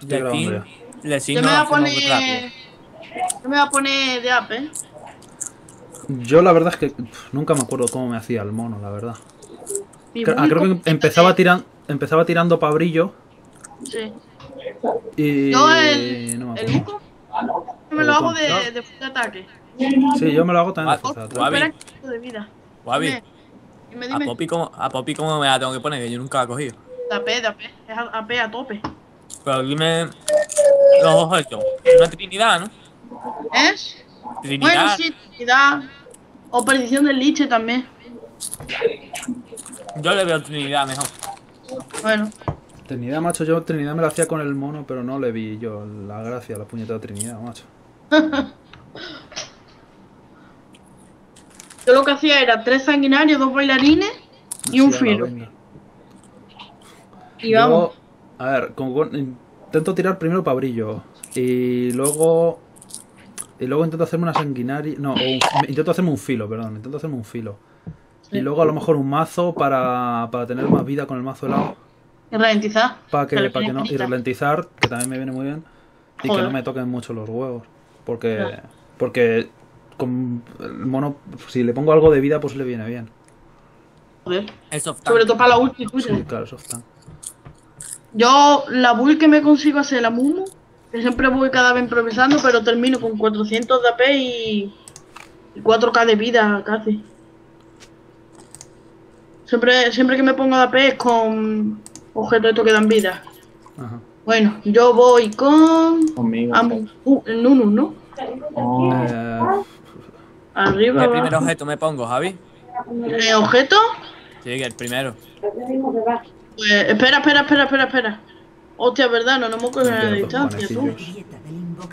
Estoy De aquí, le Yo me voy a poner. Yo me voy a poner de AP. Yo la verdad es que nunca me acuerdo cómo me hacía el mono, la verdad. Ah, creo que empezaba, tiran, empezaba tirando para brillo Sí. y... Yo el. no me el buco. Yo me lo hago de, de ataque. Sí, yo me lo hago también de Ah, fuerza de guau. ataque. Guavi, Dime, dime. a. Poppy, ¿cómo, a Poppy cómo me la tengo que poner, que yo nunca la he cogido. De AP, de AP. Es a- AP a tope. Pero dime los objetos. Una trinidad, ¿no? ¿Es? Trinidad. Bueno, sí, Trinidad. O perdición del liche también. Yo le veo Trinidad mejor. Bueno. Trinidad, macho, yo Trinidad me la hacía con el mono, pero no le vi yo la gracia, la puñetera Trinidad, macho. Yo lo que hacía era tres sanguinarios, dos bailarines y un filo. Y vamos. A ver, con- intento tirar primero para brillo. Y luego. Y luego intento hacerme una sanguinaria. No, o un- intento hacerme un filo, perdón. Intento hacerme un filo. Y luego a lo mejor un mazo para, para tener más vida con el mazo helado. Y ralentizar. Para que, para que no. Y ralentizar, que también me viene muy bien. Y que no me toquen mucho los huevos. Porque. Porque. Con el mono. Si le pongo algo de vida, pues le viene bien. Joder. El soft Sobre tank. todo para la ulti tuya. Sí, claro, eso está. Yo, la build que me consigo hacer la Mumu, que siempre voy cada vez improvisando, pero termino con 400 de AP y, y 4k de vida casi. Siempre, siempre que me pongo de AP es con objetos estos que dan vida. Ajá. Bueno, yo voy con... Conmigo. Uh, el Nunu, ¿no? Oh, Eh, Arriba. ¿Qué primer objeto me pongo, Javi? Eh, ¿Objeto? Sí, que el primero. Pues, espera, espera, espera, espera, espera. Hostia, verdad, no, no me cogido la distancia, tú.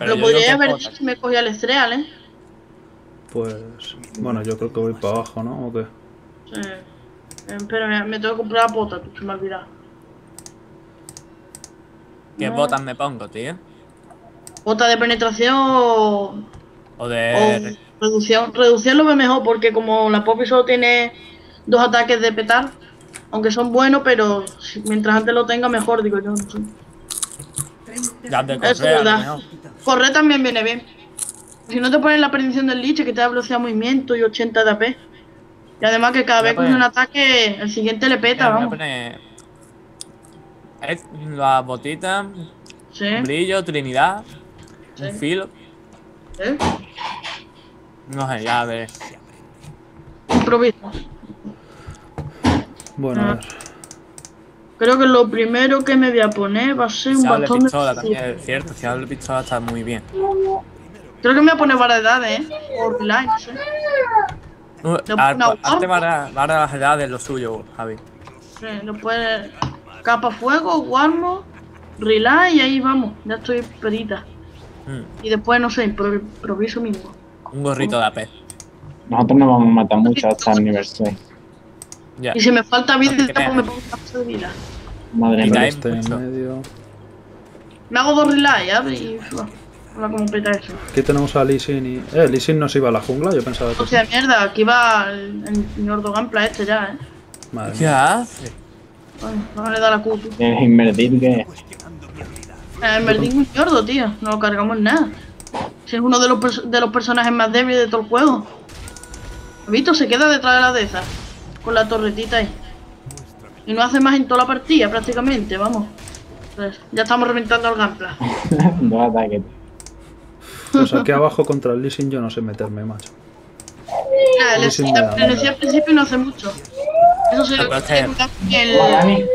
Lo podría haber dicho si me cogía el Estreal, ¿eh? Pues. Bueno, yo creo que voy para abajo, ¿no? ¿O qué? Sí. Eh, Espera, me, me tengo que comprar la pota, tú se me ha olvidado. ¿Qué No. botas me pongo, tío? Pota de penetración o, O o de. reducción. Reducción lo ve mejor porque como la Poppy solo tiene dos ataques de petar, aunque son buenos, pero mientras antes lo tenga mejor, digo yo. no sé. De Eso es correa, lo verdad. Correr también viene bien. Si no te pones la predicción del liche que te da velocidad de movimiento y 80 de AP. Y además que cada vez que poner- un ataque, el siguiente le peta, Mira, voy a vamos. es- Las botitas, Sí, brillo, trinidad, un Sí. filo. ¿eh? No sé, ya veré. Improviso. Bueno, a Ah. ver. Creo que lo primero que me voy a poner va a ser un bastón de pistola fusil. también, es cierto. Sable pistola está muy bien. Creo que me voy a poner variedades, ¿eh? Por line, no sé. Uh, No, ar- no, Arte no. para, para las edades lo suyo, Javi. Sí, después capa fuego, guarmo, relay y ahí vamos. Ya estoy perita. Mm, Y después, no sé, impro- improviso mismo. Un gorrito de AP. nosotros no vamos a matar mucho hasta el nivel 6. Ya. Y si me falta vida, No pues me pongo cosa de vida. Madre mía. Este en medio. Me hago dos relay, ¿eh? Y hola cómo peta eso. Aquí tenemos a Lee Sin y. Eh, Lee Sin no se iba a la jungla, yo pensaba que. sí. Hostia, mierda, aquí va el, el señor Dogampla este ya, ¿eh? Madre ¿Qué mía. hace? Bueno, no le da la Q, tú. Tienes que invertir que. Eh, El Merdín es un yordo, tío. No lo cargamos en nada. Si es uno de los, de los personajes más débiles de todo el juego. ¿Has visto? Se queda detrás de la de esas. Con la torretita ahí. Y no hace más en toda la partida, prácticamente, vamos. Pues, ya estamos reventando al Gampla. Dos ataques. Pues aquí abajo contra el Lee Sin yo no sé meterme, macho. Nada, Sí, le sí, me da. pertenecía al principio no hace mucho. Eso se Ah, lo que- el...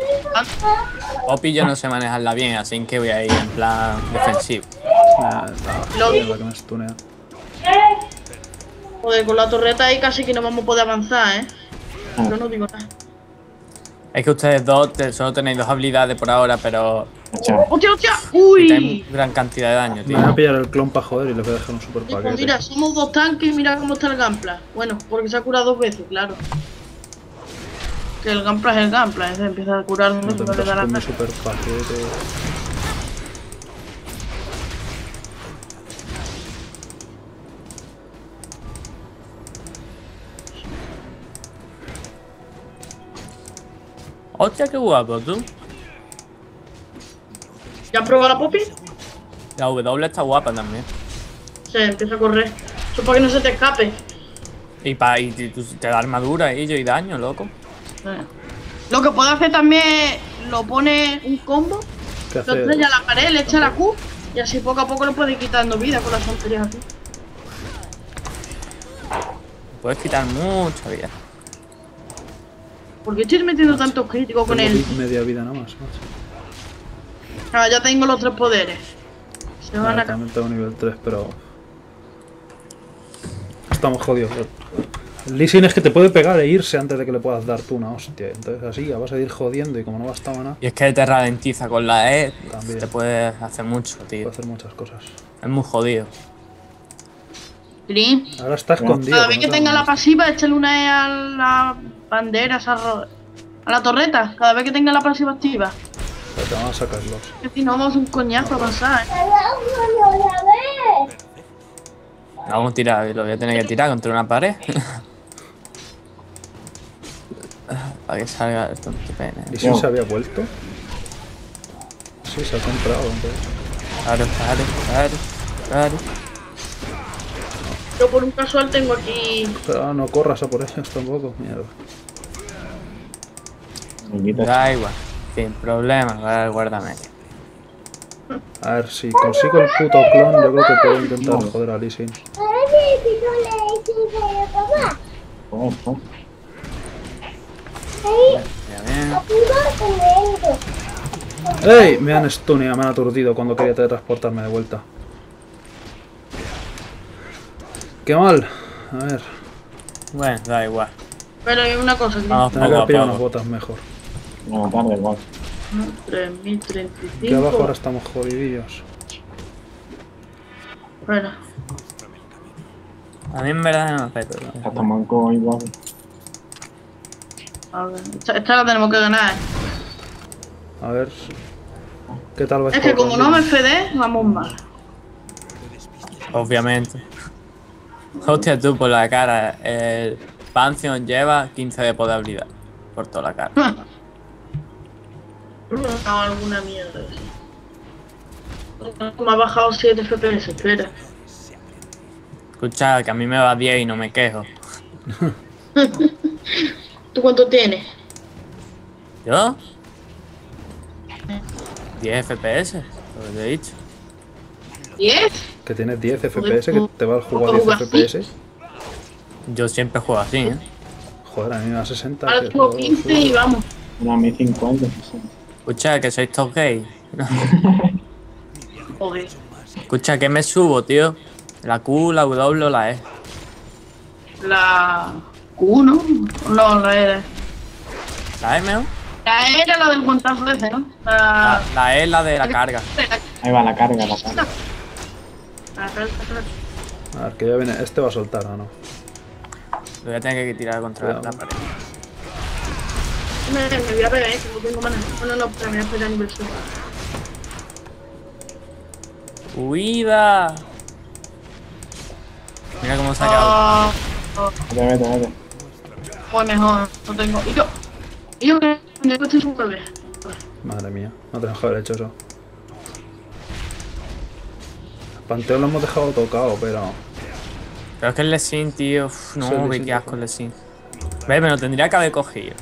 Poppy yo no sé manejarla bien, así que voy a ir en plan defensivo. Ah, está, Lo- mierda, que me stunea. Joder, con la torreta ahí casi que no vamos a poder avanzar, ¿eh? Yo no digo nada. Es que ustedes dos solo tenéis dos habilidades por ahora, pero. ¡Hostia, hostia! quitáis ¡Uy! gran cantidad de daño, Me tío. voy a pillar el clon para joder y le voy a dejar un super pues paquete. mira, somos dos tanques y mira cómo está el Gampla. Bueno, porque se ha curado dos veces, claro. Que el Gampla es el Gampla, ese empieza a curar No no le da la super paquete. Hostia, qué guapo, tú. ¿Ya has probado la Poppy? La W está guapa también. Se empieza a correr. Eso es para que no se te escape. Y, pa, y te, te da armadura y yo y daño, loco. Eh. Lo que puede hacer también es lo pone un combo, ¿Qué lo hace? estrella a la pared, le echa la Q y así poco a poco lo puede ir quitando vida con las tonterías así. Puedes quitar mucha vida. ¿Por qué estoy metiendo tantos críticos con él? media vida nada más, macho. Ah, ya tengo los tres poderes. Se van a también tengo nivel 3, pero... Estamos jodidos. Sin es que te puede pegar e irse antes de que le puedas dar tú una hostia. Entonces así vas a ir jodiendo y como no bastaba nada, Y es que te ralentiza con la E. También. Te puedes hacer mucho, tío. puede hacer muchas cosas. Es muy jodido. Sí. Ahora está escondido. Cada vez que te tenga la pasiva, échale una E a la bandera, a la torreta. Cada vez que tenga la pasiva activa. Pero te van a sacarlos. Que si no, vamos a un coñazo a pasar, ¿eh? Vamos a tirar, lo voy a tener que tirar contra una pared. Para que salga el tonto pene. ¿Y si se había vuelto? Sí, se ha comprado. entonces. Claro, claro, claro, claro. Yo por un casual tengo aquí. Pero no corras a por ellos tampoco. Mierda. Da igual. Sin problema, guardameta. A ver, si consigo el puto clon, yo creo que puedo intentar joder a Lee Sin. Ya bien. ¡Ey! Me han stuneado, me han aturdido cuando quería teletransportarme de vuelta. ¡Qué mal! A ver, Bueno, da igual. Pero hay una cosa aquí. Vamos tengo que pillado unas botas mejor. No, tarde, igual. Que abajo ahora 3035. estamos jodidillos. Bueno, A mí en verdad no me. ¿no? Hasta manco igual. a ver. Esta, esta la tenemos que ganar, ¿eh? A ver. ¿Qué tal va Es que como no me fede, vamos mal. Obviamente. Hostia, tú por la cara. El Pantheon lleva 15 de poder habilidad. Por toda la cara. No, alguna mierda. Me ha bajado 7 FPS, espera. Escucha, que a mí me va 10 y no me quejo. ¿Tú cuánto tienes? ¿Yo? 10 FPS, lo que te he dicho. ¿10? Que tienes 10 FPS, que te va el juego a 10 ¿Cómo FPS. Yo siempre juego así, ¿eh? Joder, a mí me da 60. Ahora tengo juego- 15 y vamos. Una 1050, 60. Escucha, que sois todos gay. Joder. Escucha, que me subo, tío. La Q, la W o la E. La Q, ¿no? No, la era. ¿La M o? La E era la del guantazo ese, ¿no? La, La... la E es la de la carga. Ahí va la carga, la carga. Carta. A ver, que ya viene. Este va a soltar o no. Lo voy a tener que tirar contra la pared. Me, me voy a pegar, ¿eh? Que no tengo mana. Bueno, no, pero me voy a pegar nivel 6. ¡Huida! Mira cómo se ha quedado. Ah, ah, Vete, vete, vete. pues mejor, no tengo. Y yo, y yo que súper bien. Madre mía, no tenemos que haber hecho eso. Panteón lo hemos dejado tocado, pero. Pero es que el Lesin, tío. uf, no, Sí, el Lesin qué asco el Lesin. Ve, me lo tendría que haber cogido.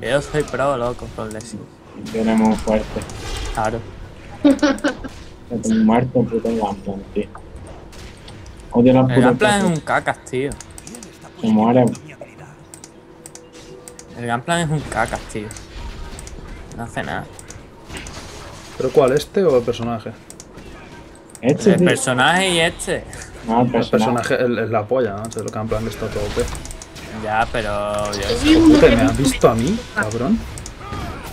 Yo soy pro, loco, con Lesin. Viene muy fuerte. Claro. Tengo muerto el puto Gunplan, tío. Odio la El puta. Gunplan es un cacas, tío. Se muere. El Gunplan es un cacas, tío. No hace nada. ¿Pero cuál? ¿Este o el personaje? Este, El tío. personaje y este. No, el El personaje. personaje el- es la polla, ¿no? Se lo que en plan está todo OP. Ya, pero. Yo Puta, ¿me has visto a mí, cabrón?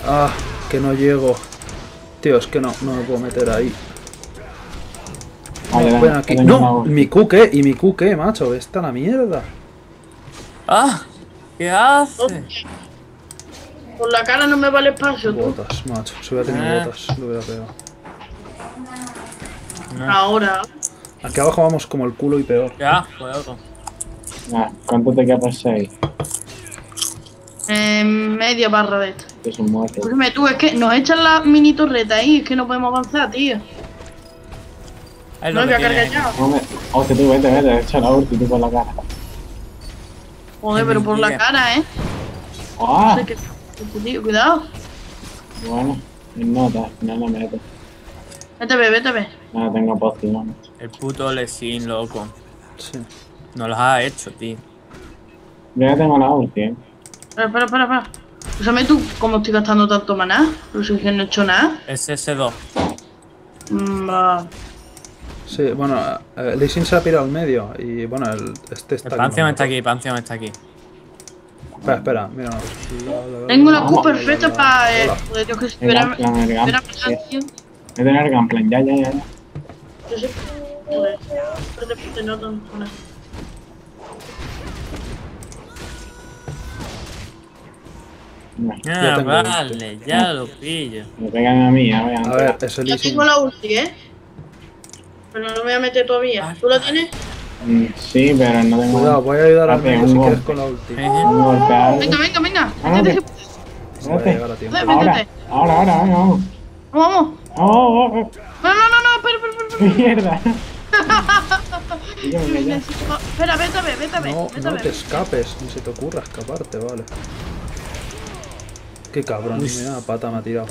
Ah, que no llego. Tío, es que no, no me puedo meter ahí. Vale, Ven ven, aquí. ven, No, ven, mi Q qué, y mi Q qué, macho, está la mierda. ¡Ah! ¿Qué hace? Por la cara no me vale espacio, tú. Botas, macho. Si hubiera tenido Ah. botas, lo hubiera pegado. Ahora. Aquí abajo vamos como el culo y peor. ¿Qué asco, loco? Ah, ¿Cuánto te queda para 6? En media barra de esto. Que son muertos. Escúchame tú, es que nos echan la mini torreta ahí, es que no podemos avanzar, tío. Es No, lo voy que a cargar ya. No me... Hostia, tú vete, vete, echa la ulti tú por la cara. Joder, pero por la cara, eh. No ¡Ah! sé qué. Cuidado. Bueno, en nota, no la meto. Vete, ve, vete, ve. No tengo poción. El puto Lesin, loco. Sí. No los ha hecho, tío. Yo ya tengo la ulti, eh. Espera, espera, espera, espera. Escúchame tú, ¿cómo estoy gastando tanto maná? Pero si es que no he hecho nada. Es S2. Mm, va. Sí, bueno, eh, Lee Sin se ha pirado al medio y bueno, el, este está El Pantheon aquí. está aquí, Pantheon está aquí. Espera, espera, mira. Tengo la Q perfecta para. Eh, Dios, que Gunplan. tío. Voy a tener el Gunplan, ya, ya, ya. Ya. Yo sé. Joder. Espérate, espérate, no tanto. no. No, Ah, tengo vale, ya lo pillo. me pegan a mí, ya voy a A ver, ese Yo Lee Sin. tengo la ulti, eh. Pero no me voy a meter todavía. ¿Tú la tienes? Mm, Sí, pero no tengo. Cuidado, voy a ayudar medio un si quieres con la ulti. Venga, venga, venga. Ah, a Espérate. a Ahora, ahora, ahora, venga, vamos. Vamos, vamos. Oh, oh, oh. No, no, no, no, espera, espera. Mierda. Necesito- Espera, a ver. No, a no te escapes, ni se te ocurra escaparte, vale. Qué cabrón, mira la pata me ha tirado.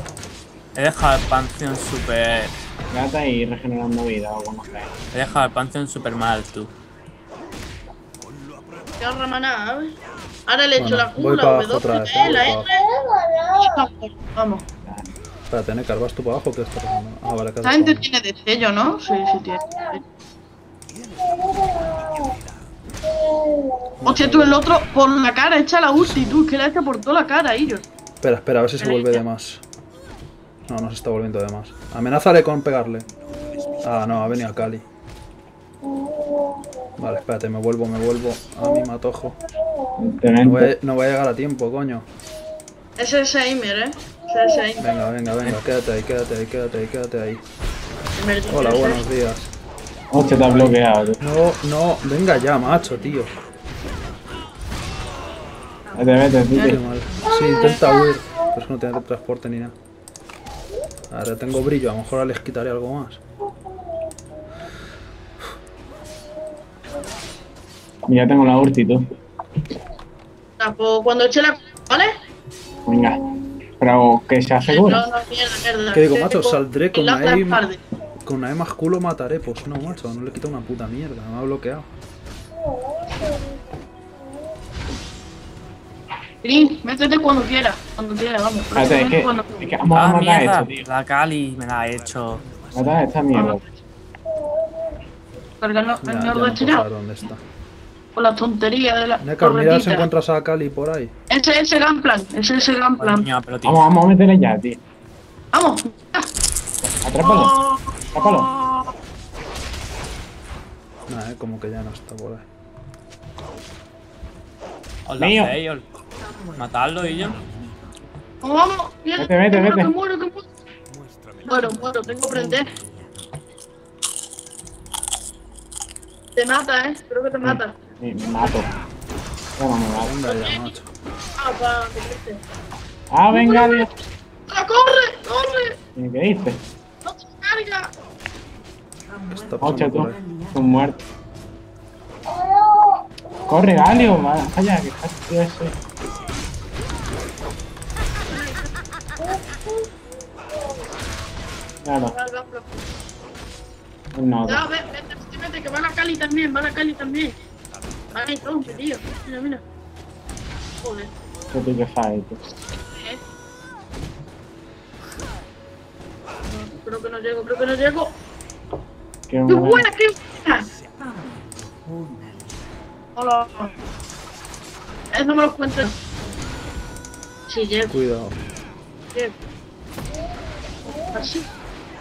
He dejado el Pantheon super. Quédate ahí regenerando vida o como sea. He dejado el Pantheon super mal, tú. Qué ramaná, ¿sabes? Ahora le echo Bueno, la Q, la W, otra vez, la E, para R. Vamos. Espérate, Nekar, ¿vas tú para abajo o qué está pasando? Ah, vale, que Esta gente tiene de sello, ¿no? Sí, sí tiene. Hostia, tú el otro por la cara, echa la ulti, tú, es que la echa por toda la cara, ellos. Espera, espera, a ver si se vuelve de más. No, no se está volviendo de más. Amenázale con pegarle. Ah, no, ha venido a Cali. Vale, espérate, me vuelvo, me vuelvo a mi matojo. No voy, a, no voy a llegar a tiempo, coño. Ese es Aimer, ¿eh? Venga, venga, venga, quédate ahí, quédate ahí, quédate ahí, quédate ahí. Hola, buenos días. Hostia, te ha bloqueado. No, no, venga ya, macho, tío. Vete, vete, Qué tío. mal. Sí, intenta huir. Pero es que no tiene transporte ni nada. Ahora tengo brillo, a lo mejor ahora les quitaré algo más. Ya tengo la ulti, tú. Ah, pues cuando eche la ¿vale? Venga. Pero que se asegure. no, mierda, mierda. ¿Qué digo, macho? Saldré con la tarde. Con una E más culo mataré. Pues no, macho, no le quita una puta mierda. Me ha bloqueado. Green, métete cuando quieras. Cuando quieras, vamos. Espérate, es que, Cuando- es que vamos a Ah, matar mierda. esto, tío. La Cali me la ha hecho. Matar esta mierda. Cargarlo el ya ñordo no puedo estirado. saber dónde está. Con la tontería de la. Nekar, mira si encuentras a Cali por ahí. Ese es ese gran plan. Ese es el gran plan. Pero tío. Vamos, vamos a meterle ya, tío. Vamos. Atrápalo. Oh, Atrápalo. oh. Nah, eh, como que ya no está por ahí. Os la Mío. hacéis, os- Matadlo y yo. Vamos, vamos. Mierda, Vete, vete, vete. Que muero, que muero. Muero, muero, tengo que prender. Te mata, eh. Creo que te mata. Me me mato. Ya no me mato. Venga ya, macho. Ah. Ah, venga, tío. ¡Ah, corre! ¡Corre! ¿Qué dices? ¡No se carga! ¿Qué está Hostia, pasando tú. Son muertos. Corre, Galio. va- Vaya, que tío ese. Claro, no. Ya, vete, vete, vete, vete, que va la Cali también, va la Cali también. Vale, entonces, tío. Mira, mira. Joder. ¿Qué tú? eh. No, creo que no llego, creo que no llego. Qué ¡Qué bueno. buena, qué buena! Hola. Eso me lo cuento. Sí, llego, Cuidado. llego. Así.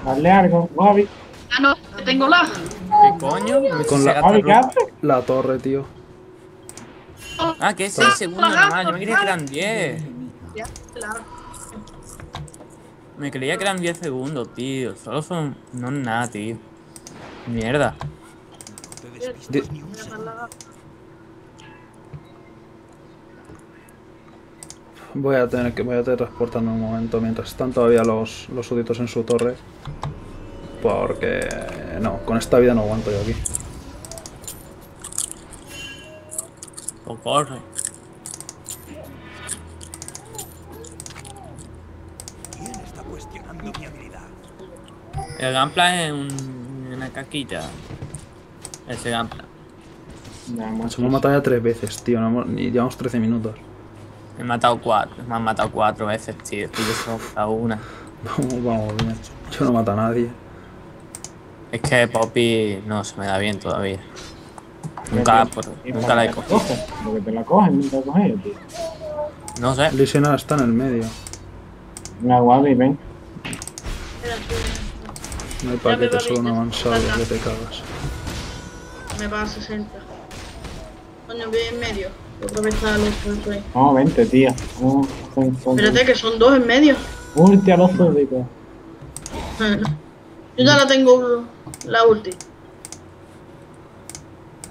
Dale algo, Bobby. Ah, no, que tengo lag. ¿Qué coño? Con la- gasta Bobby, el ¿qué haces? La torre, tío. Ah, que es 6 segundos nada más. Yo me creía que eran 10. Ya, lag. Me creía que eran 10 segundos, tío. Solo son. No es nada, tío. Mierda. Voy a tener que voy a teletransportarme un momento mientras están todavía los, los súbditos en su torre. Porque no, con esta vida no aguanto yo aquí. Corre. ¿Quién está cuestionando mi habilidad? El Gunpla es un- una caquilla. Ese más. Nos hemos matado ya tres veces, tío. No ni llevamos 13 minutos. Me he matado cuatro. Me han matado cuatro veces, tío. Es que yo solo una. Vamos, vamos bien. Yo no mato a nadie. Es que Poppy no se me da bien todavía. Nunca, por- ¿Y nunca la he cogido. Porque te la coges, nunca la coges, tío. No sé. Lisional está en el medio. Venga, Wabi, ven. No hay paquete, solo un avanzado que te cagas. Me va a 60. Coño, voy en medio. Otra vez está puntos ahí. No, vente, tío. Vamos, fum, fum. Espérate, que son dos en medio. Ulti a los súbditos. Yo ya la tengo la ulti.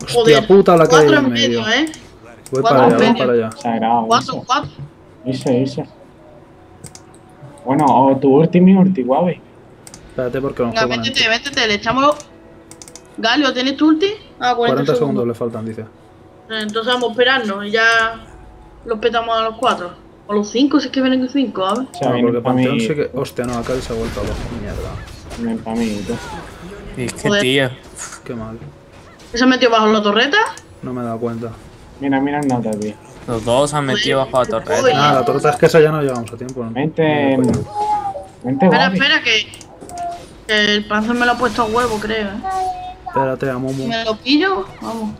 Hostia Joder, puta la cuatro en medio. medio, ¿eh? Voy Cuatro para allá, voy para allá. Sagrado. Cuatro, Eso, cuatro. eso. eso. Bueno, o tu ulti, mi ulti, Wabi. Espérate porque métete, métete, le echamos. Galio, ¿tienes tu ulti? Ah, 40, 40 segundos le faltan, dice. Entonces vamos a esperarnos y ya los petamos a los cuatro. O los cinco, si es que vienen con cinco, a ver. O sea, No, porque para Panteón mí. sí que. Hostia, no, acá se ha vuelto. Mierda. Mí, es que, Joder. tío. Qué mal. ¿Se ha metido bajo la torreta? No me he dado cuenta. Mira, mira el nota, tío. Los dos se han metido bajo la Oye. torreta. Nada, la torreta es que esa ya no llevamos a tiempo. ¿no? Vente. No, Vente, Espera, espera, que, que el panzer me lo ha puesto a huevo, creo. ¿eh? Espérate, a Momo. Si me lo pillo, vamos.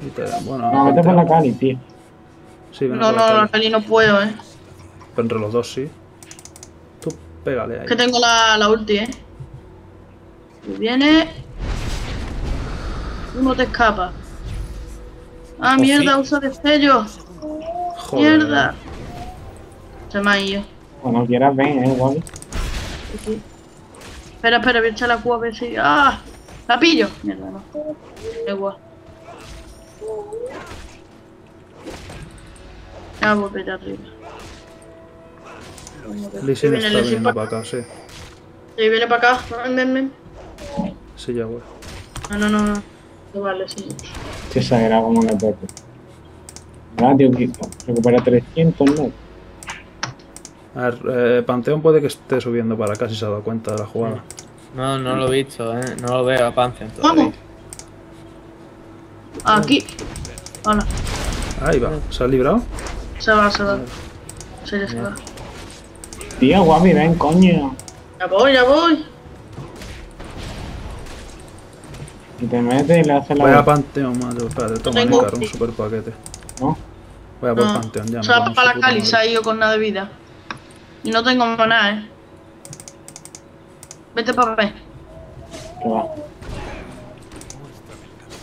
Y te- Bueno, No, vete por la Cali, tío. Sí, No, no, la Cali no puedo, eh. Pero entre los dos sí. Tú pégale ahí. Que tengo la, la ulti, eh. Y viene. Uno te escapa. Ah, Oh, mierda, sí. usa destello. Joder. Mierda. Se me ha ido. Cuando quieras, ven, eh, Wabi. Aquí. Espera, espera, voy a echar la Q a ver si. ¡Ah! ¿La pillo? Mierda, no. Da igual. Ah, voy a pedir arriba. Lee Sin Viene está Sin viniendo pa- para acá, sí. Sí, viene para acá. Ven, ven, ven. Sí, ya voy. No, no, no. no. Vale, sí. Se sagrado como una torre. ¿Verdad, tío? Que recupera 300, ¿no? A ver, eh, Panteón puede que esté subiendo para acá si se ha dado cuenta de la jugada. No, no lo he visto, eh. No lo veo a Pantheon Vamos. todavía. Aquí. Hola. Ahí va. ¿Se ha librado? Se va, se va. Se ya se va. Tío, Wabi, ven, coño. Ya voy, ya voy. Y te metes y le haces Voy a la. Panteón, macho. Espérate, toma Tengo- Nécar, un super paquete. ¿No? Voy a por No. Panteón ya. O me su para la puta Cali madre. se ha ido con nada de vida. Y no tengo maná, eh. Vete para ver. Que va.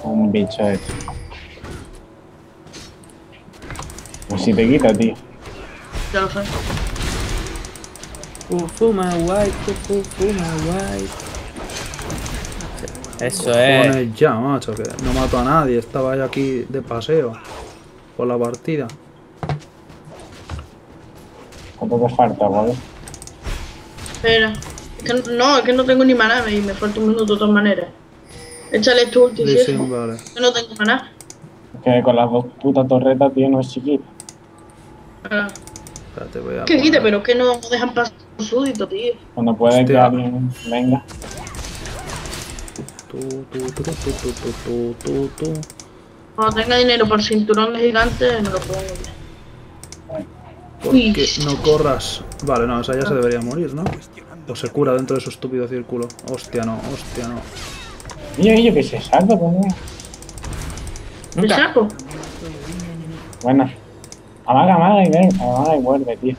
Un bicho este. Pues si te quita, tío. Ya lo sé. Fuma white, fuma white. Eso es. Ya, macho, que no mato a nadie. Estaba ahí aquí de paseo. Por la partida. ¿Cuánto te falta, Wabi? Espera. Es que no, es que no tengo ni maná y me falta un minuto de todas maneras. Échale tu ulti, vale. Que no tengo maná. Que con las dos putas torretas, tío, no es chiquito. Ah, Espérate, voy a. Que quite, pero es que no dejan pasar un súbdito, tío. Cuando puedes que alguien venga. Cuando tenga dinero por cinturón de gigante, me lo pongo. Porque no corras. Vale, no, esa ya se debería morir, ¿no? O se cura dentro de su estúpido círculo. Hostia, no, hostia, no. Niño, niño, que se salta, coño. ¿Me Nunca. saco? Bueno. Amaga, amaga y ven. Amaga y vuelve, tío.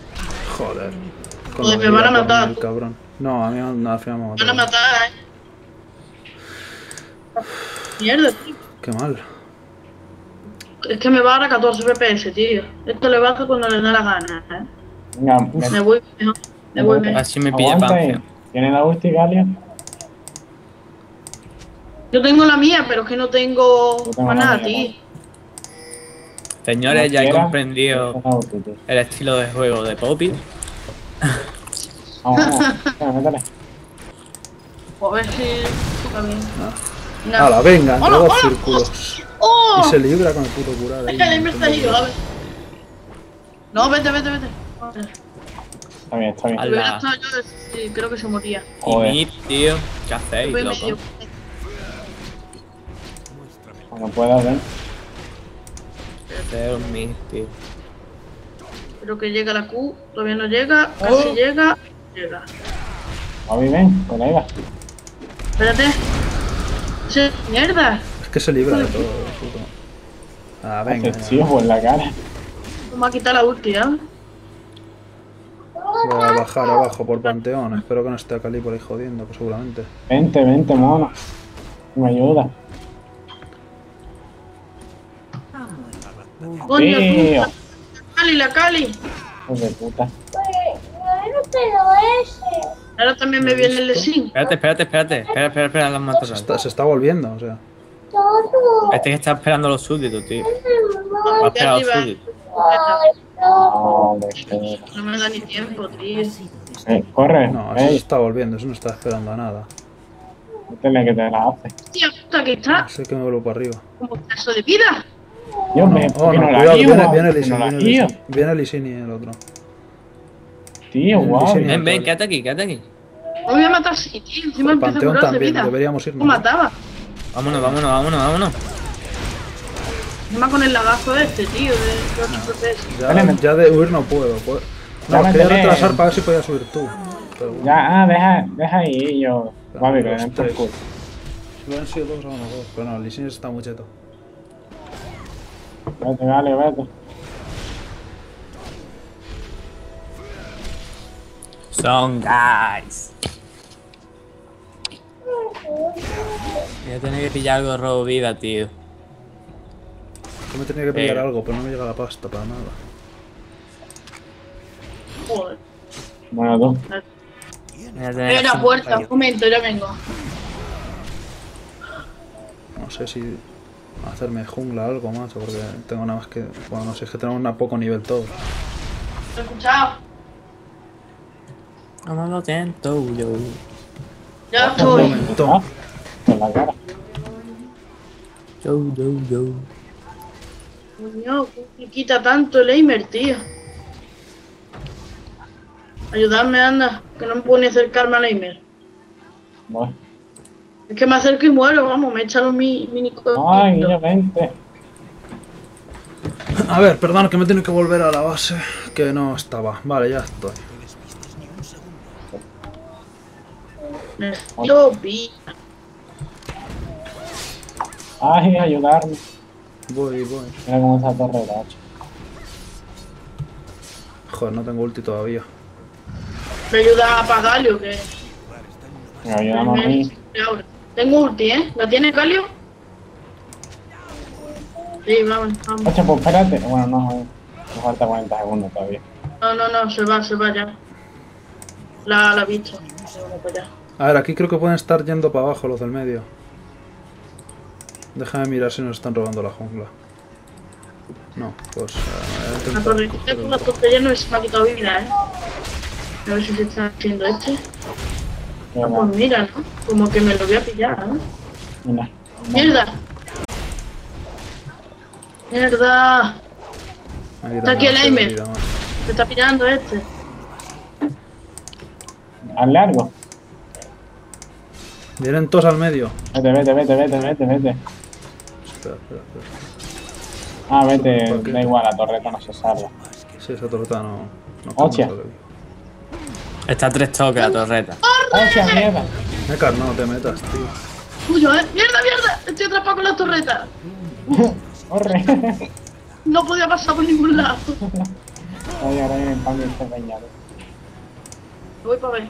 Joder. Joder, me van a matar. Cabrón. No, a mí no, al final me ha Me van a matar, eh. Mierda, tío. Qué mal. Es que me va a dar a 14 FPS, tío. Esto le baja cuando le da la gana, eh. Venga, Me voy mejor. Me voy mejor. Así me pilla. Pantheon. ¿Tiene la ulti, Galia? Yo tengo la mía, pero es que no tengo tengo mía, tío. Señores, ya he comprendido el estilo de juego de Poppy. Vamos, vamos. Métele. A ver si toca bien. ¡Hala, venga! Entre ¡Hola, dos hola! círculos. ¡Oh! Y se libra con el puto curar ahí. El Ember está ido, a ver. No, vete, vete, vete. Está bien, está bien. Ala. yo, sí, creo que se moría. Y Joder. mid, tío. ¿Qué hacéis, loco? medio. Cuando puedas, ven. Hacer un mid, tío. Creo que llega la Q, todavía no llega, casi Oh. llega, llega. Javi, ven, colega. Espérate. Sí, mierda. Es que se libra de todo, puto. Ah, venga. Chivo en la cara. Vamos a quitar la ulti, ¿eh? Voy a bajar abajo por Panteón. Espero que no esté a Cali por ahí jodiendo, pues seguramente. Vente, vente, mono. Me ayuda. Coño, Tío. tú. Cali, la Cali. Hijo de puta. Ahora también me viene el Lesin. Espérate, espérate, espérate. Espera, espera, espera, las mato Se está, se está volviendo, o sea. Este que está esperando a los súbditos, tío. Va a esperar a los súbditos. No, No me da ni tiempo, tío. Eh, corre. No, eso se está volviendo, eso no está esperando a nada. métele que te la hace. Tío, puta, que está Sé que me vuelvo para arriba. como pedazo de vida. Dios No, mío, oh, ¿por qué no, no cuidado, viene, viene ¿Por qué Lisin, no la viene guío? Lisin. Viene Lisin y el otro. Tío, guau. Y Ven, el ven, quédate aquí, quédate aquí. No voy a matar así, tío. Encima El a Panteón curarse también, vida. deberíamos Lo irnos. mataba. Vámonos, vámonos, vámonos, vámonos. Encima con el lagazo este, tío. De, de. Ya, Dale, ya de huir no puedo. puedo- Ya No, quería métele. retrasar para ver si podías subir tú. Pero bueno, Ya, ah, deja, deja ahí yo. Ya, Vale, que den por culo. lo han sido dos a lo mejor. Pero no, Lisin está muy cheto. Vete, vale, vete. Son guys. Voy a tener que pillar algo de robo vida, tío. Yo me tenía que pillar Eh. algo, pero no me llega la pasta para nada. Joder. Bueno, tú. Voy a tener Hay una un puerta, un momento, ya vengo. No sé si hacerme jungla o algo más, o porque tengo nada más que. Bueno, no sé, es que tenemos una poco nivel todo. ¿Lo he escuchado? No lo tento, yo. Ya Un estoy. momento. En la cara. Yo, yo, yo. Coño, me quita tanto el aimer, tío. Ayudarme, anda, que no me puedo ni acercarme al aimer. Bueno. Es que me acerco y muero, vamos, me echan mi mini Ay, Guillo, vente. A ver, perdón, que me tengo que volver a la base. Que no estaba. Vale, ya estoy. Yo vi. Ay, ayudarme. Voy, voy. Mira cómo está torre gacho. Joder, no tengo ulti todavía. Me ayuda a Pagalio, que. Me ayudamos a mí. Ahora. Tengo ulti, ¿eh? ¿La tiene Galio? Sí, vamos, vamos. Ocho, pues espérate. Bueno, no, joder. Me falta 40 segundos todavía. No, no, no, se va, se va ya. La, la bicho. Vamos para allá. A ver, aquí creo que pueden estar yendo para abajo los del medio. Déjame mirar si nos están robando la jungla. No, pues. voy a La intentar torretita coger con un- la tontería no se me ha quitado vida, ¿eh? A ver si se está haciendo este. Ah, va. pues mira, ¿no? Como que me lo voy a pillar, ¿no? Mira. ¡Mierda! ¡Mierda! Me Está aquí el aimer. Se está pillando este. Al largo. Vienen todos al medio. Vete, vete, vete, vete, vete, vete. Espera, espera, espera. Ah, vete, da igual, la torreta no se salva. Sí, esa torreta no. no Hostia. Está a tres toques la torreta. ¡Hostia, mierda! Mecar, no te metas, tío. ¡Tuyo, eh! ¡Mierda, mierda! Estoy atrapado con la torreta. ¡Corre! No podía pasar por ningún lado. Oye, ahora viene el pan y este. Voy para ver.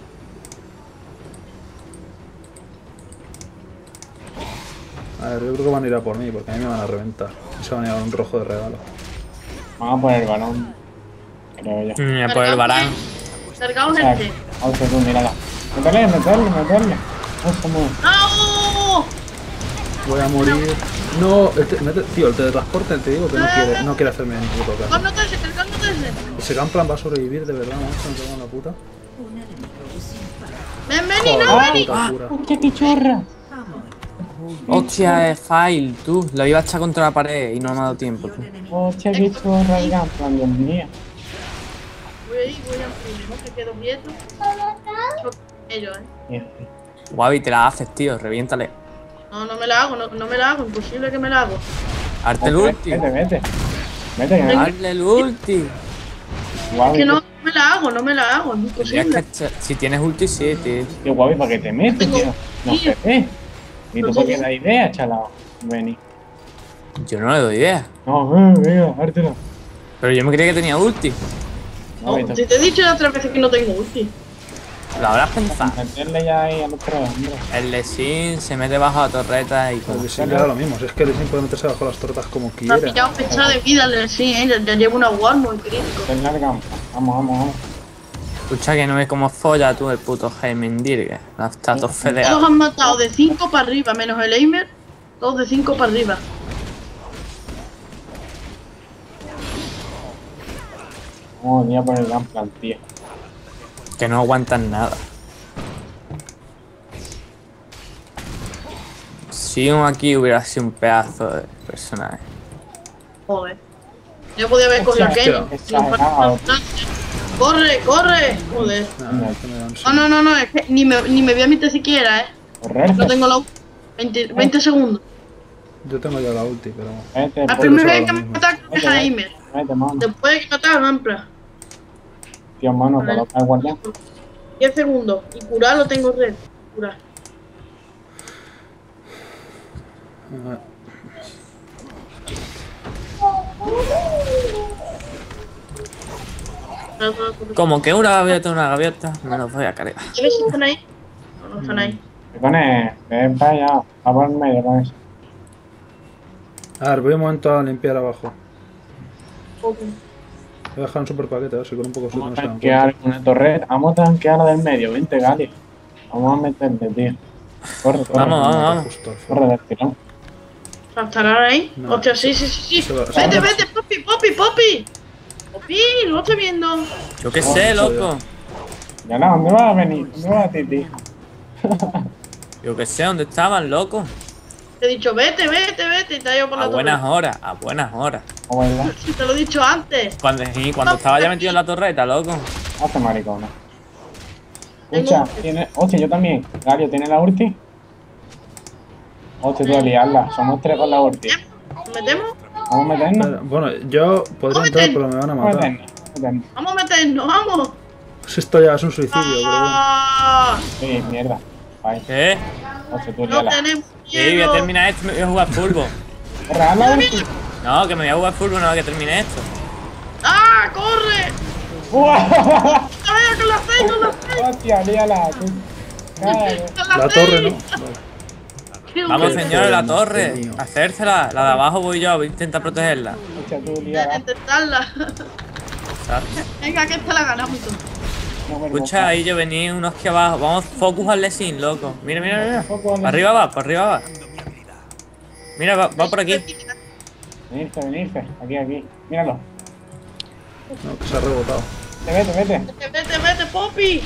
A ver, yo creo que van a ir a por mí porque a mí me van a reventar. Y se van a llevar un rojo de regalo. Vamos a poner el balón. Creo yo. Mm, por el varán. Cargaos O sea, este. Hostia, tú, mírala. Métele. Hostia, muy. ¡Au! Voy a morir. No, el te- mete- tío, el teletransporte te digo que no quiere, no quiere hacerme ni puto caso. ¡Córnate ese! ¡El Gunplan va a sobrevivir de verdad, macho, me cago en la puta. ¡Ven, ven y no, ven. ¡Hostia, qué chorra! Hostia, es file, tú. Lo iba a echar contra la pared y no me ha dado tiempo, tú. ¡Hostia, qué chorra el Gunplan, Dios mío! Voy ahí, voy a primero, que quedo quieto. Ellos, eh. Guavi, te la haces, tío. Reviéntale. No, no me la hago, no, no me la hago, imposible que me la hago. Arte el ulti. Vete, vete. Vete, que no. Hazle el ulti. Guavi, Que no me la hago, no me la hago, es imposible. que si tienes ulti, sí, tío. Tío, Guavi, ¿para qué te metes, tío? No se ve. ¿Y tú por qué da idea, chalao? Vení. Yo no le doy idea. No, eh, venga, hártela. Pero yo me creía que tenía ulti. No, No, si te he dicho ya otras veces que no tengo ulti. Lo habrás pensado. Meterle ya ahí otro, hombre. El Lesin se mete bajo la torreta y todo. que sí, era lo mismo, si es que el Lee puede meterse bajo las tortas como Me ha quiera. pillado fecha de vida, le- sí, eh, ya, llevo una muy crítico. Vamos, vamos, vamos. Escucha que no ves cómo folla tú el puto Jaime Dirge. La está todo fedeado. Todos han matado de 5 para arriba, menos el Aimer. Todos de 5 para arriba. Vamos, venía por el Gunplan, tío. Que no aguantan nada. Si uno aquí hubiera sido un pedazo de personaje. Joder. Yo podía haber cogido a Kenny. Corre, corre. Joder. No, no, no, no, es que ni me, ni me voy a meter siquiera, eh. Correr, No tengo la 20, 20 segundos. Yo tengo ya la ulti, pero. vete, La primera vez que me mata es a vete, mano. Después hay que matar a Ampla. Tío, mano, coloca el guardián. 10 segundos. Y curar lo tengo red. Curar. Ah, Como que una gaviota, una gaviota, me los voy a cargar. A ver si están ahí. No, no están ahí. ¿Qué pones? Ven para allá. Va por medio con eso. A ver, voy un momento a limpiar abajo. Ok. Voy a dejar un super paquete, a ver si con un poco de suerte Vamos no a tanquear una torreta. Vamos a tanquear la del medio. Vente, Gali. Vamos a meterte, tío. Corre, corre. Vamos, vamos, vamos. Justo Corre del tirón. ¿Estarán ahí? No. Hostia, sí, sí, sí, sí. Vete, vete, Poppy, Poppy, Poppy. Poppy, lo estoy viendo. Yo qué sé, loco. Ya no, ¿dónde vas a venir? ¿Dónde vas a ti, tío? Yo qué sé, ¿dónde estaban, loco? Te he dicho, vete, vete, vete. Y te ha ido por A la buenas torre. horas, a buenas horas. ¿Cómo es la? Sí, te lo he dicho antes. Cuando, y cuando estaba ya metido en la torreta, loco. Hace maricona. Escucha, tiene. Hostia, yo también. Galio, ¿tiene la ulti? Hostia, tú a liarla. Somos tres con la ulti. ¿Nos metemos? Vamos a meternos. Pero, Bueno, yo podría entrar, pero me van a Vamos a matar. meternos. Vamos a meternos, vamos. Si esto ya es un suicidio, pero bueno. Ah, Sí, mierda. Ahí. ¿Qué? Hostia, tú no tenemos Sí, voy a terminar esto me voy a jugar fútbol. No, que me voy a jugar fútbol vez que termine esto. ¡Ah, corre! ¡Uah! ¡A ver, con la 6, con la 6! Hostia, líala. tú. Cállate. ¡Con La seis! torre, ¿no? Vale. Vamos, bueno. señores, la torre. Hacérsela. La de abajo voy yo, voy a intentar protegerla. Intentarla. Venga, que esta la ganamos. tú. Escucha, ahí yo venía unos que abajo. Vamos, focus al Lesin, loco. Mira, mira, mira. Para arriba va, para arriba va. Mira, va, va por aquí. Venirse, venirse. Aquí, aquí. Míralo. No, que se ha rebotado. Vete, vete, vete. Vete, vete, vete, Poppy.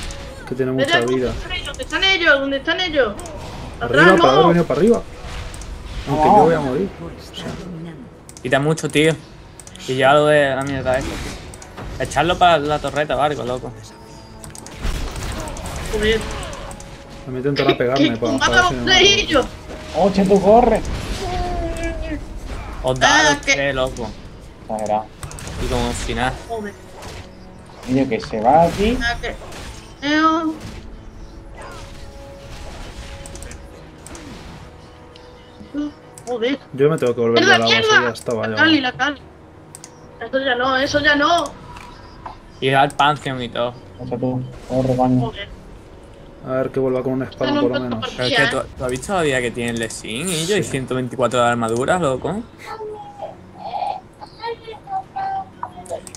Que tiene mucha ¿dónde vida. están ellos? ¿Dónde están ellos? ¿Dónde están ellos? Arriba, Atrás, para haber no. venido para arriba. Aunque No. yo voy a morir. O sea, Quita mucho, tío. Y ya lo de la mierda esta. Echarlo para la torreta, barco, loco. Joder. me intentará ¿Qué pegarme para, para si ellos? Oche, tú corre. Os da Ah, los que- tres, loco. Exagerado. Y como al final. Joder. Niño, que se va aquí. Ah, Joder. Yo me tengo que volver ya ¡Mierda, a la base, mierda! ya estaba La ya. Cali, la Cali. Eso ya no, eso ya no. Y da el Pantheon y todo. Oche, tú. Joder. A ver que vuelva con un espada No, por lo no, no, menos. Pero es que tú, tú has visto todavía que tiene el Lesin y yo y 124 de armadura, loco.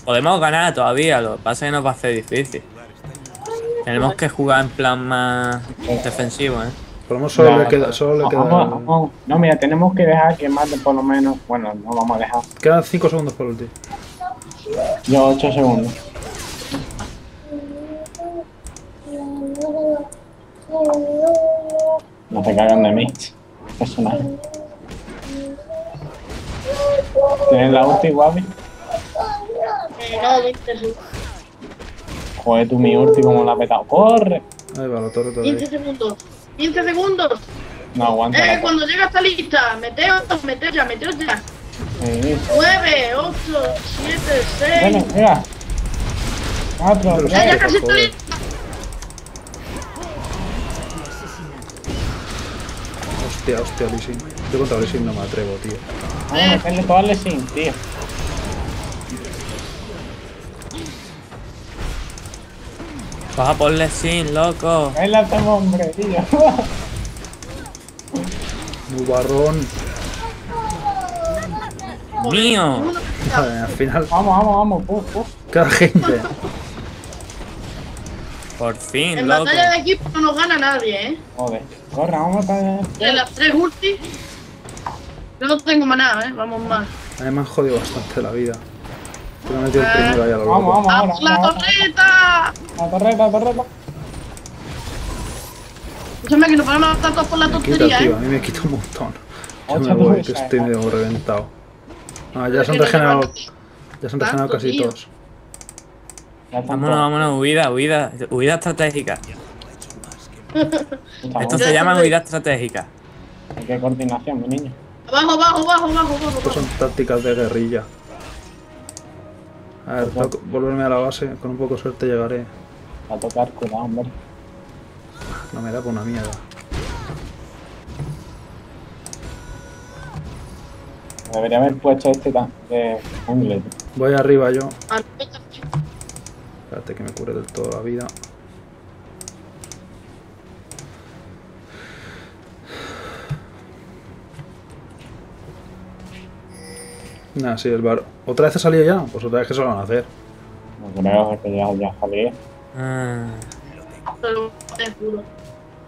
Podemos ganar todavía, lo que pasa es que nos va a hacer difícil. Tenemos que jugar en plan más defensivo, ¿eh? Por lo menos solo Ya, le queda. Solo le queda. vamos, vamos. No, mira, tenemos que dejar que mate por lo menos. Bueno, no vamos a dejar. Quedan 5 segundos por ulti. Yo 8 segundos. No te cagan de mí. Personaje. ¿Tienes la ulti, guapi? Eh, no, 20 segundos. Joder, tú mi ulti como la ha petado. ¡Corre! Ahí va, la torre 15 todavía. segundos. 15 segundos. No aguanta. Eh, cuando llega esta lista, meteos, meteos ya, meteos ya. Sí. 9, 8, 7, 6. Bueno, mira. Cuatro, Pero Ya, ya tres. casi está Joder. lista. Hostia, hostia, Lee Sin. Yo contra Lee Sin no me atrevo, tío. Vamos a meterle las sin, tío. Vas a ponle sin, loco. Ahí la tengo, hombre, tío. Muy barrón. Mío. Joder, al final vamos, vamos, vamos. Puf, puf. queda gente. Por fin, En loco. batalla de equipo no nos gana nadie, ¿eh? Joder. Corre, vamos para De las tres ultis. Yo no tengo maná, ¿eh? Vamos más. A mí me han jodido bastante la vida. Pero me he metido el primero ahí a lo Vamos, vamos, ahora. ¡Vamos, la torreta! La torreta, la torreta. Escúchame que nos podemos matar todos por la tontería, tío. ¿eh? A mí me quita un montón. Yo me voy, que estoy ¿eh? medio reventado. Ah, ya se han que regenerado. Ya se han regenerado casi tío. todos. Vámonos, vámonos, huida, huida. Huida estratégica. Esto se llama estoy. huida estratégica. Qué coordinación, mi niño. Abajo, abajo, abajo, abajo, abajo. Estos son tácticas de guerrilla. A ver, tengo que volverme a la base. Con un poco de suerte llegaré. A tocar, cuidado, hombre. No me da por una mierda. Debería haber puesto este tan de jungle. Voy arriba yo. Espérate que me cure del todo la vida. Nah, sí, el bar. ¿Otra vez ha salido ya? Pues otra vez que se lo van a hacer. No creo que ya, ya salí. Ah.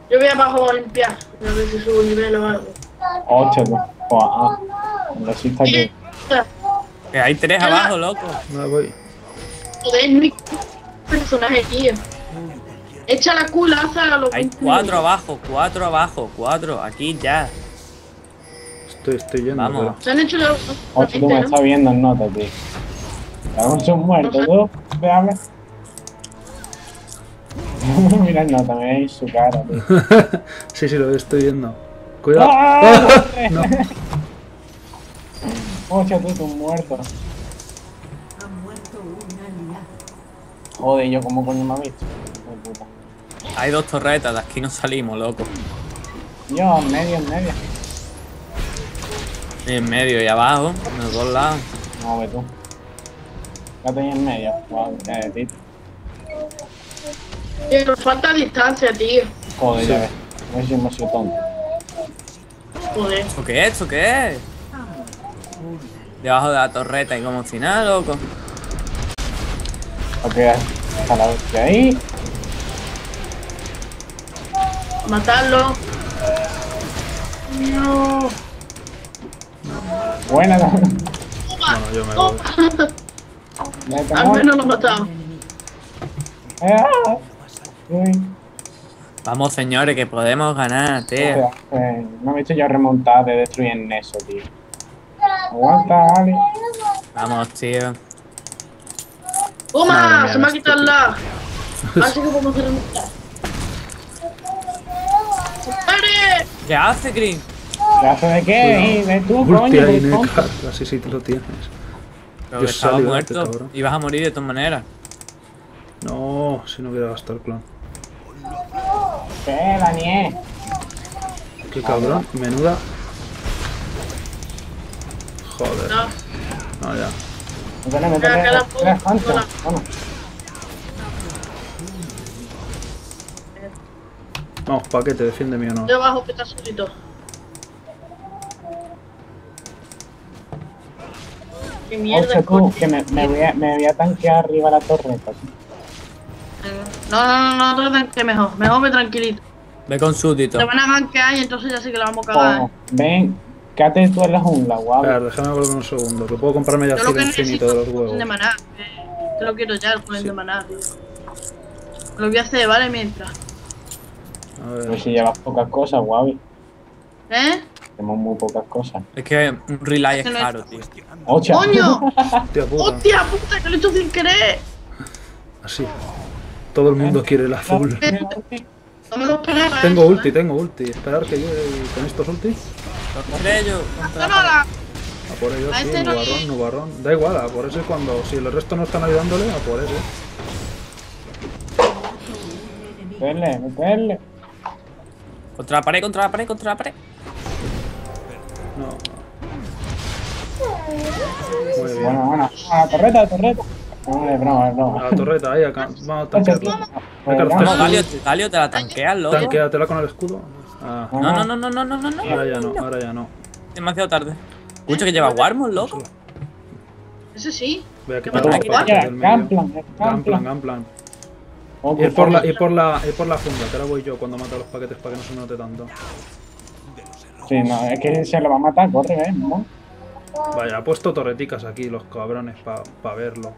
Yo voy abajo a limpiar. A ver si subo nivel o algo. 8, pues, ah. Lo hiciste aquí. que hay tres abajo, loco. No voy. Joder, mi personaje, tío. Echa la culaza a los Hay cuatro abajo, cuatro abajo, cuatro. Aquí ya. Estoy, estoy yendo. Vamos. Se han hecho los. 8, tú me estás viendo en nota, tío. Estamos un muerto, tú. Véame. Mira el nota, me veis su cara, tío. sí, sí, lo estoy viendo. Cuidado. ¡Ah! No. 8, tú, tú muerto. Joder, yo como coño me ha visto. Hay dos torretas, de aquí no salimos, loco. Yo, en medio, en medio. Y en medio y abajo, en los dos lados. No, ve tú. Quédate ahí en medio. Wow, eh, tío. Nos falta distancia, tío. Joder, ya ves. No sé si hemos sido tontos. Joder. ¿Esto qué es? ¿Esto qué es? Debajo de la torreta y como si nada, loco. Ok, hasta la hostia ahí. Matarlo. No. Buena, no. Toma. Bueno, yo me voy. Al menos lo he matado. Ah. Vamos, señores, que podemos ganar, O tío. sea, eh, no me he hecho yo remontar de destruir en eso, tío. Aguanta, Ali. Vamos, tío. Toma. mía, Se me ha quitado la. Así que podemos. ¡Muere! ¿Qué hace, Green? ¿Pedazo de qué? De tú, coño, ahí. Así sí te lo tienes. Pero Yo que estaba muerto. cabrón. Ibas a morir de todas maneras. No, si no hubiera gastado el clan. ¿Qué, Daniel? Qué cabrón, menuda. Joder. No. No, ya. Métele, métele. Acá la métele, pongo, Hancho. hola. Bueno, Vamos, paquete, defiende o no. De abajo que está solito. Qué mierda. Ocho, tú, que me, me, voy a, me voy a tanquear arriba la torreta. tío. No, no, no, no, no, que mejor. Mejor me tranquilito. Ve con súbdito. Te van a gankear y entonces ya sí que la vamos a cagar. Oh, ¿eh? ven, quédate tú en la jungla, guau. Espera, déjame volver un segundo, que puedo comprarme ya el infinito de los huevos. de maná. que Te lo quiero ya, el polen de maná, tío. Lo voy a hacer, ¿vale? Mientras. A Pero ver, si llevas pocas cosas, guau. ¿Eh? Tenemos muy pocas cosas. Es que un relay es caro, tío. ¡Ocha! ¡Coño! hostia puta. ¡Hostia puta! Que lo he hecho sin querer. Así. Todo el mundo quiere el azul. No me lo esperaba. Tengo eso, ulti, ¿eh? tengo ulti. Esperar que llegue y con estos ultis. Contra la- A por ellos, A sí, no nubarrón, nubarrón. Da igual, a por ese cuando. Si el resto no están ayudándole, a por ese. Meterle, meterle. Contra la pared, contra la pared, contra la pared. Muy bien. Bueno, bueno. A la torreta, a la torreta. No, es broma, es A la torreta, ahí, acá. Vamos a tanquearla. Galio, Galio, te la tanqueas, loco. Tanqueatela con el escudo. Ah, No, no, no, no, no, no, no, no. ahora ya no, ahora ya no. Demasiado tarde. Escucha que lleva Warmon, loco. Ese sí. Voy a ¿Qué quitar medio. Gamplan, Gamplan. Gamplan. Oh, Ir por la, ir por la, ir por la funda, que ahora voy yo cuando mato los paquetes para que no se note tanto. Sí, no, es que se lo va a matar, corre, ¿eh? ¿no? Vaya, ha puesto torreticas aquí los cabrones para verlo.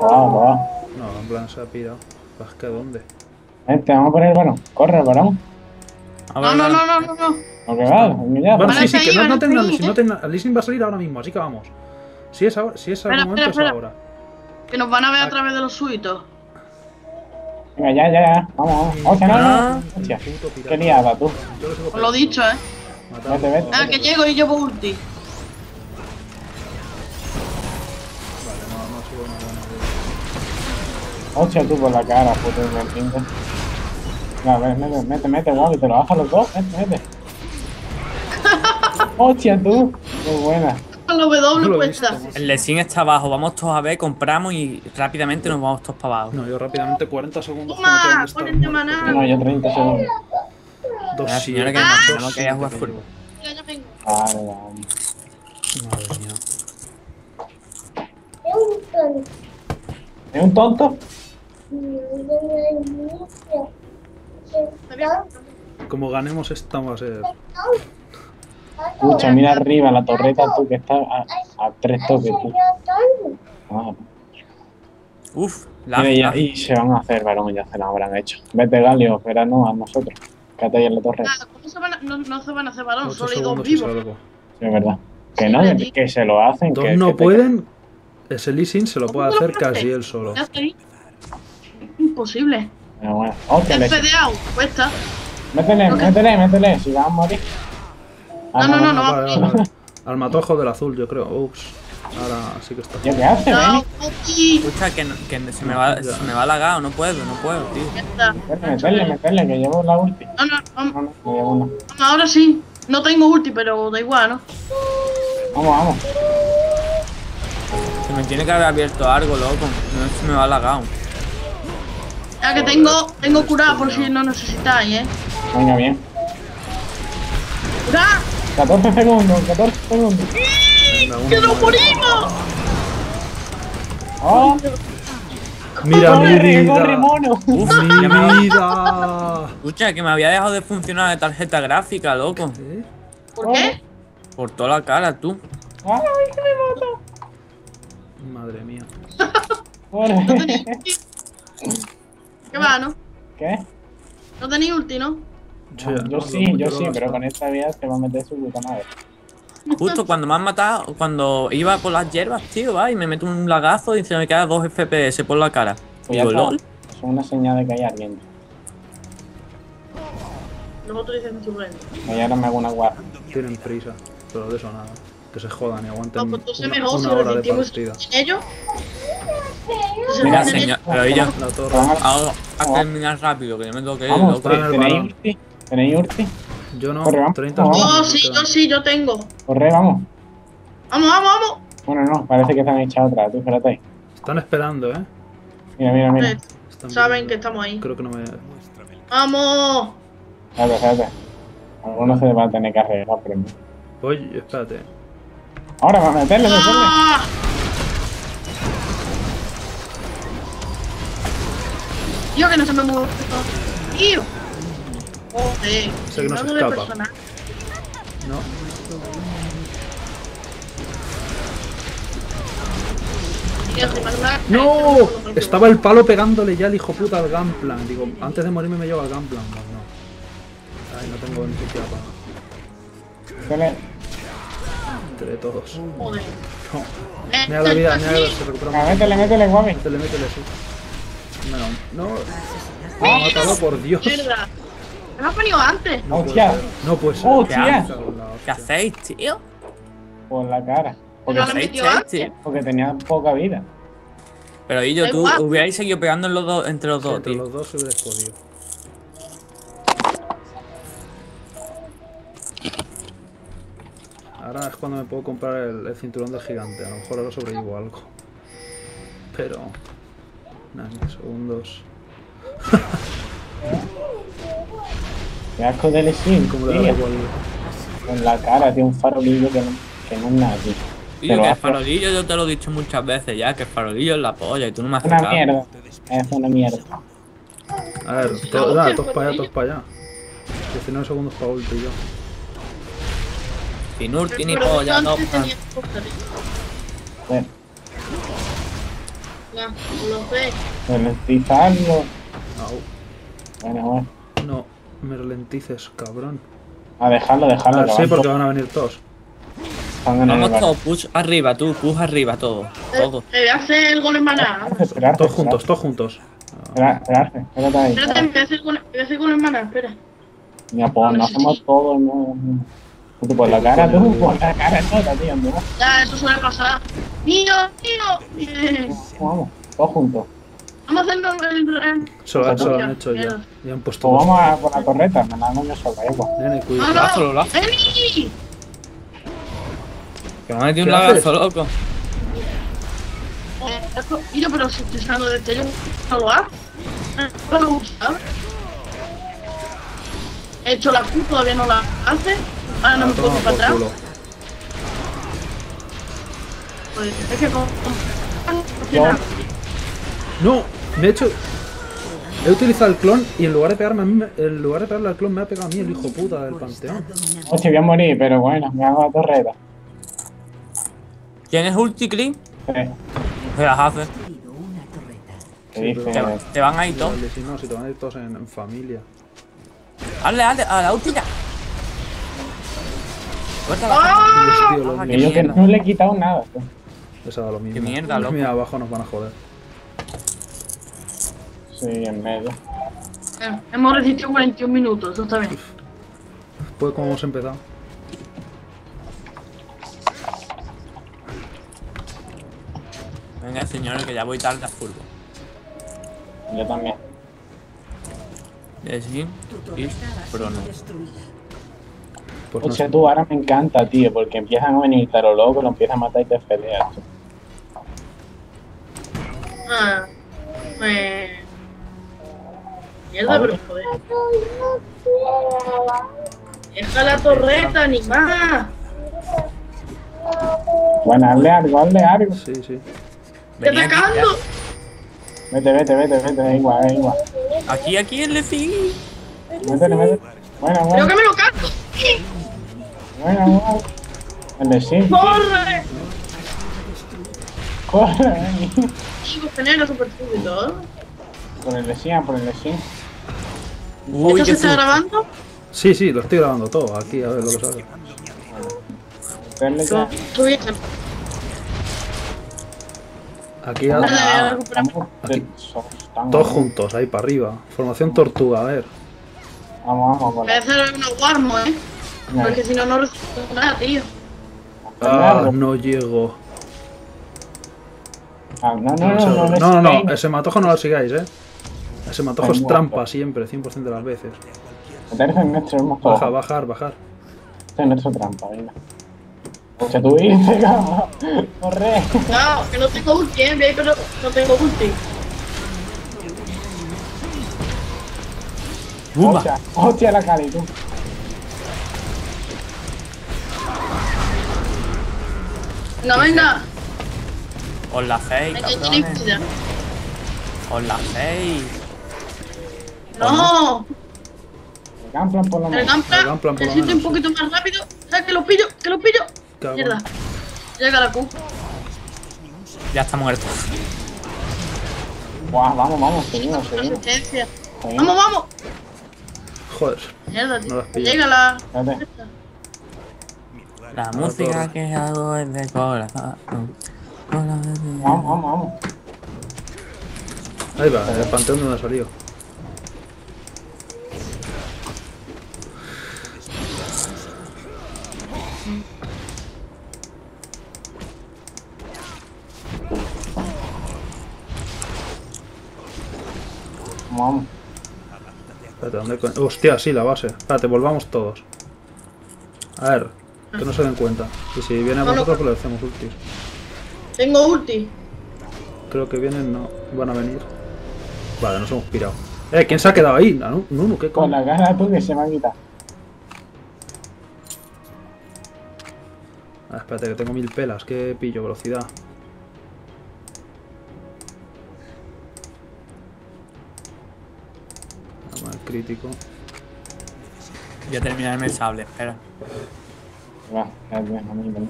Wow, wow. No, en plan se ha pirado. ¿Vas que a dónde? Este, vamos a poner, bueno, corre, paramos. A No, no, no, no, no, no. Va, ya. Bueno, sí, a sí, que no, no si no ¿eh? tengan, el leasing va a salir ahora mismo, así que vamos. Si es ahora, si es momento, espera, es ahora. Que nos van a ver a través de los suitos. Venga, ya, ya, ya. Vamos, vamos. Hostia, no, Ah. no. Hostia, qué liada, tú. Os lo dicho, ¿eh? Vete, vete. Ah, que llego y llevo ulti. Vale, no, no buena idea. Hostia, tú por la cara, puto invertido. No, mete, mete, mete, mete, guau, y te lo bajas los dos. Mete, mete. Hostia, tú. Muy buena. Con la No W puesta. El Lesin está abajo, vamos todos a ver, compramos y rápidamente nos vamos todos para abajo. No, yo rápidamente 40 segundos. Toma, ponen de maná. No, yo 30 segundos. Dos La señora que no- dos no quería jugar fútbol. Mira, ya. Vale, vale. Madre mía. ¿Es un tonto? Como ganemos esta va a ser. Escucha, mira arriba la torreta tú que está a, a tres toques tú. Ah, Uf, la, mira, ya- la- y se van a hacer varón, ya se la habrán hecho. Vete Galio, espéranos a nosotros. Quédate ahí en la torre. Ah, ¿cómo se van a- no, no se van a hacer balón, 8 solo hay dos vivos. Sí, es verdad. Que Sí, no, que, se lo hacen. Dos que, no que te- pueden. Ese leasing se lo puede ¿Cómo hacer lo casi él solo. ¿Qué hace ahí? Imposible. Pero bueno. FDA, cuesta. Métele, métele, métele, si vamos a morir. Ah, No, no, no, no. Vale, del azul, yo creo. Ups. Ahora sí que está. ¿Yo qué hace, No, escucha que, que se, me va, se me va lagado, no puedo, no puedo, tío. Ya está. Métele, métele, que llevo la ulti. No, no, vamos, No, no, que llevo una. vamos, ahora sí. No tengo ulti, pero da igual, ¿no? Vamos, vamos. Se me tiene que haber abierto algo, loco. No se me va lagado. Ya que tengo, tengo curada por si no necesitáis, ¿eh? Venga, bien. ¡Curada! 14 segundos, 14 segundos. Uno ¡Que nos morimos! ¡Oh! Mira mi corre, corre, vida. mono! Uf, ya me Mi vida. Escucha, que me había dejado de funcionar la tarjeta gráfica, loco. ¿Eh? ¿Por qué? Por toda la cara, tú. ¡Ay, que me mato! Madre mía. Corre. ¿Qué va, no? ¿Qué? No tenéis ulti, ¿no? Yo, ya- Yo sí, yo sí, pero con esta vida te va a meter su puta madre. Justo cuando me han matado, cuando iba por las hierbas, tío, va, y me meto un lagazo y se me queda 2 FPS por la cara. Pues Digo, lol. Es una señal de que hay alguien. Los otros dicen churrendo. Y ahora me hago una guarda. Tienen prisa, pero de eso nada. Que se jodan y aguanten No, pues una, mejor una hora de partida. ellos. Se Mira, meten señor, pero ella. Vamos, a terminar rápido, que yo me tengo que ir, vamos, el ¿Tenéis Urti? Yo no. Corre, vamos. no, sí, yo sí, yo tengo. Corre, vamos. Vamos, vamos, vamos. Bueno, no, parece que se han echado atrás, tú espérate ahí. Están esperando, eh. Mira, mira, mira. Saben que estamos ahí. Creo que no me. ¡Vamos! Espérate, espérate. Alguno se va a tener que arreglar pero... Voy, espérate. Ahora, va a meterle, ¡Ah! meterle. Tío, que no se me mueve. Tío. Joder. Sé que no se escapa. No. ¡No! Estaba el palo pegándole ya al hijo puta al Gunplan. Digo, antes de morirme me llevo al Gunplan. Pues no. Ay, no tengo ni siquiera para. Dale. Entre todos. Joder. No. Mira la vida, mira, así. se recupera. Métele, métele, guapi. Métele, métele, sí. No, no. Me ha matado, por Dios. Me has venido antes. No Hostia. No. Hostia. En la ¿Qué hacéis, tío? Por la cara. Porque No. Porque tenía poca vida. Pero y yo, tú hubierais seguido pegando en los dos, entre los Sí, dos, entre tío. los dos se hubiera podido. Ahora es cuando me puedo comprar el, el cinturón del gigante. A lo mejor ahora sobrevivo algo. Pero. Nada, ni segundos. Qué asco de lesión, Con la cara, tío, un farolillo que no, que no es nada, tío. Que el farolillo yo te lo he dicho muchas veces ya, que el farolillo es la polla y tú no me haces una caso. mierda. Es una mierda. A ver, todos para allá, todos para allá. 19 segundos para ulti y yo. Ni Pero polla, no. Bueno, Ya, lo sé. Au. Bueno, bueno. Me ralentices, cabrón. A dejarlo, dejarlo. Ah, sí, van porque van a venir todos. Vamos todos, push arriba, tú, push arriba, todo. Todo. Te voy a hacer el gol en maná. Todos juntos, todos juntos. Esperar- Esperarse, espérate ahí. Espérate, me voy a hacer gol, me voy a hacer gol en maná, espera. Mira, pues no hacemos todo, no. no. Tú por la cara, tú, por la cara toda, tío, no. Ya, eso suele pasar. ¡Mío, mío! Vamos, todos juntos. Vamos a hacerlo el... el... Se lo, se lo han hecho ya. Ya han puesto Pues vamos a por la torreta, me la yo sola, igual. Nene, ¡No, cuidado. no! Lázalo, lázalo. ¡Eni! Que me ha metido un lagazo, loco. Eh, esto- Mira, pero si estoy usando de este, no lo hago. No. He hecho la Q, todavía no la hace. Ahora no me puedo Toma para atrás. culo. Pues es que No, me he hecho. He utilizado el clon y en lugar de pegarme a mí, en lugar de pegarle al clon me ha pegado a mí el hijo puta del panteón. Hostia, voy a morir, pero bueno, me hago la torreta. ¿Tienes ulti, Clean? Sí, ¿Qué las haces? te dice. Te, te van a ir todos. Si no, si te van a ir todos en, en familia. Hazle, hazle, a la ulti ya. ¡Ah! Tío, Ah, Que yo que no le he quitado nada. ha dado lo mismo. Qué mierda, loco. Mira, abajo nos van a joder. Sí, en medio. Eh, Hemos resistido 41 minutos, eso está bien. Pues como hemos empezado. Venga, señores, que ya voy tarde a furbo. Yo también. Sí, y pero no. Pues no sé. tú ahora me encanta, tío, porque empiezan a venir taro loco, lo empiezan a matar y te peleas. Ah, pues... Mierda, pero joder. Deja la torreta, ni más. Bueno, hazle algo, hazle algo. Sí, sí. ¡Te atacando! Vete, vete, vete, vete, es igual, es igual. Aquí, aquí, el sí. Métele, métele. Bueno, ¡Pero bueno, que me lo cargo! bueno, bueno. El de sí, ¡Corre! corre. Chico, genera super súbito, ¿eh? Por el sí, por el sí. Uy, ¿Esto se está grabando? Sí, sí, lo estoy grabando todo. Aquí, a ver lo que sale. Aquí, a-. Vamos, Aquí. todos juntos, ahí para arriba. Formación tortuga, a ver. Vamos, vamos, con Voy a una warmo, ¿eh? Porque si no, no recibo nada, tío. Ah, no llego. Ah, no, no, No, no, no, no, no, no, no, ese matojo no lo sigáis, eh. Ese matojo es trampa siempre, 100% de las veces. Meterse en nuestro hemos Baja, bajar, bajar. Este es nuestro trampa, venga. Hostia, tú dices, cabrón. Corre. No, que no tengo ulti, ¿eh? Ve, pero no tengo ulti. Bumba. Hostia, hostia la cali, tú. Venga, venga. Os la hacéis, cabrones. Os la hacéis. No, El Gunplan por El por lo necesito un poquito más rápido. ¿Sabes que lo pillo? ¡Que lo pillo! Cago. Mierda. Llega la Q. Ya está muerto. Buah, vamos, vamos, seguimos, seguimos. ¡Vamos, vamos! Joder. Mierda, tío. No. Llega la. Espérate. La música que hago es de corazón. Vamos, vamos, vamos. Ahí va, el panteón donde ha salido. Vamos, vamos. Espérate, ¿dónde coño? Hostia, sí, la base. Espérate, volvamos todos. A ver, que no se den cuenta. Y si vienen a No, no. vosotros, pues le hacemos ultis. Tengo ulti. Creo que vienen, no. Van a venir. Vale, nos hemos pirado. Eh, ¿quién se ha quedado ahí? Nunu, Nunu, ¿qué Con la cara tú que se me ha quitado. Ah, espérate, que tengo mil pelas. Que pillo velocidad. Crítico. Ya terminaré el sable, espera. Va, a mí, ven.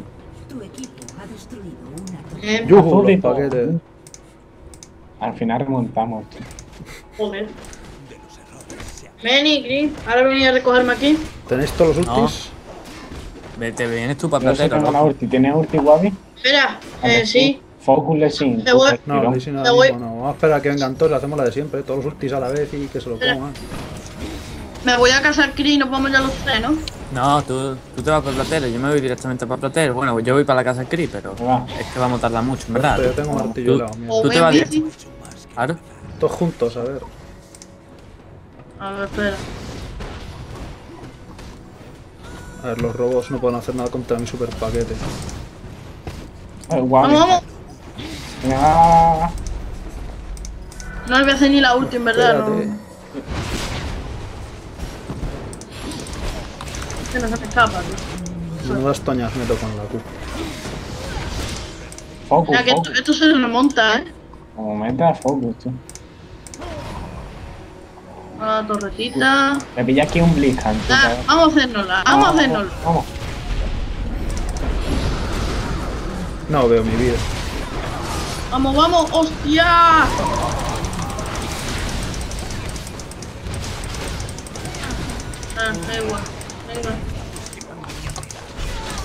Tu equipo ha destruido una torre. Eh, los paquetes. Al final remontamos. tío. joder. Vení, Chris. Ahora venía a recogerme aquí. ¿Tenéis todos los No. ultis? Vete, vienes tú para Yo sé tengo la loco. ulti. ¿Tienes ulti, Wabi? Espera, A eh, sí. Focus voy. No, Lisi no, voy. no. Vamos a esperar a que vengan todos y hacemos la de siempre. Todos los ultis a la vez y que se lo Espera. coman. Me voy a casar Chris y nos vamos ya los tres, ¿no? No, tú, tú te vas para platero, yo me voy directamente para platero. Bueno, yo voy para la casa Cris, pero Va. es que vamos a tardar mucho, en verdad. Pero yo tengo martillo Tú- lado Tú voy te vas. Claro. Todos juntos, a ver. A ver, espera. A ver, los robots no pueden hacer nada contra mi super paquete. Eh, Wabi. Vamos, vamos. No le voy a hacer ni la ulti, en verdad. Espérate. No. Se me escapa, tío. Menudas toñas meto con la Q. Focus, Mira que esto, focus. esto se remonta, ¿eh? Como meta focus, la torretita. Me pilla aquí un Blitzcrank. tú, Ah, vamos a hacérnosla, vamos a hacérnosla. Vamos. No veo mi vida. Vamos, vamos, hostia. Ah, da igual.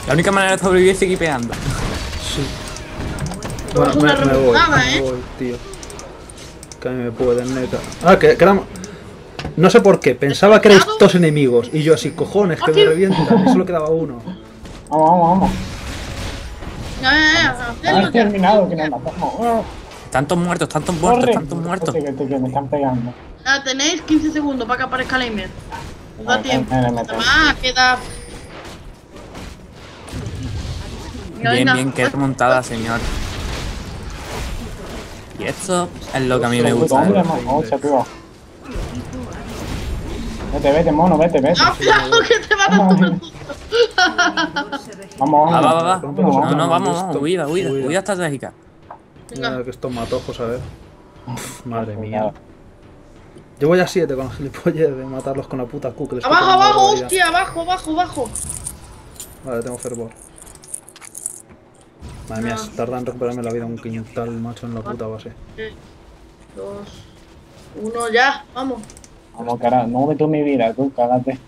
La única manera de sobrevivir es equipeando. Sí. Pero es Bueno, me, me voy, me ¿eh? voy, tío. Que a mí me pueden, neta. Ah, que, que No sé por qué, pensaba que erais dos enemigos. Y yo así, cojones, que me revientan. Y solo quedaba uno. Vamos, vamos, vamos. Has hacedlo ya. terminado, que nos matamos. Tantos muertos, tantos muertos, tantos muertos. Que, que me están pegando. Ya tenéis 15 segundos para que aparezca la da Ah, tiempo. me- me- Además, queda. Bien, bien, qué remontada, señor. Y esto es lo que a mí me gusta. Hombre, ¿eh? Vete, vete, mono, vete, vete. Ah, cuidado, que te van a Vamos, tomar. vamos, Va, vamos. va, va, va. No, no, vamos, vamos, huida, huida, Huida. estratégica. Mira que estos matojos, a ver. Uf, madre mía. Yo voy a 7 con el gilipollez de matarlos con la puta Q que les Abajo, abajo, barbaridad. hostia, abajo, abajo, abajo. Vale, tengo fervor. Madre mía, tarda en recuperarme la vida un quintal macho en la puta base. Dos, uno, ya, vamos. Vamos, cara, no me mi vida, tú, cágate.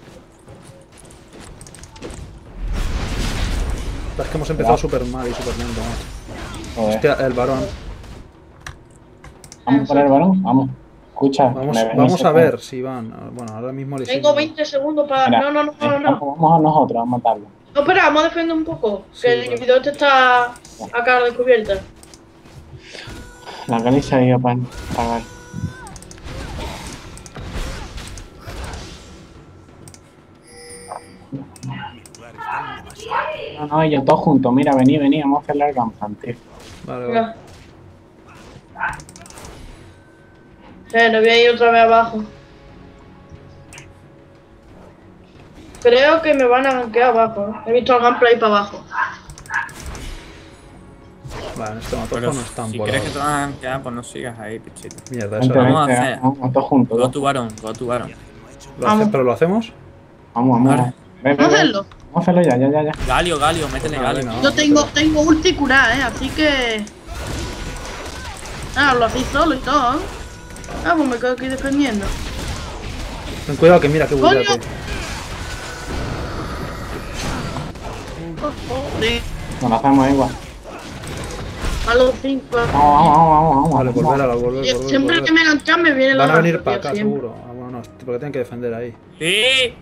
Es que hemos empezado súper mal y súper lento, macho. Hostia, el varón. Vamos por el varón, vamos. Escucha, Vamos, a ver si van. Bueno, ahora mismo le Tengo 20 segundos para. Mira, No, no, no, no, no. Vamos, a nosotros a matarlo. No, espera, vamos a defender un poco. Sí, Que el inhibidor este está a cara descubierta. La caliza iba para pagar. No, no, ellos todos juntos. Mira, vení, vení, vamos a hacerle el Gunplan, tío. Vale, vale. Eh, no voy a ir otra vez abajo. Creo que me van a gankear abajo. ¿eh? He visto al gameplay para abajo. Vale, este matojo Pero no están si por quieres que te van a gankear, pues no sigas ahí, pichito. Mierda, eso no. vamos a hacer. Vamos, todos juntos. Go to Baron, go to Baron. Lo hace- ¿Pero lo hacemos? Vamos, vamos. Vale. Ve, ve, Vamos a hacerlo. Vamos a hacerlo ya, ya, ya, ya. Galio, Galio, métele Vale, Galio. no. Yo tengo, tengo ulti y curar, ¿eh? Así que... Ah, lo hacéis solo y todo, ¿eh? Ah, pues me quedo aquí defendiendo. Ten cuidado que mira que. Sí, Nos hacemos igual. a los cinco. Vamos, vamos, vamos, vamos. vamos. Vale, volver a la volver, volver, Siempre que volver. me ganchan me viene la Van a venir para acá, siempre. seguro. Vámonos, porque tienen que defender ahí. ¡Sí!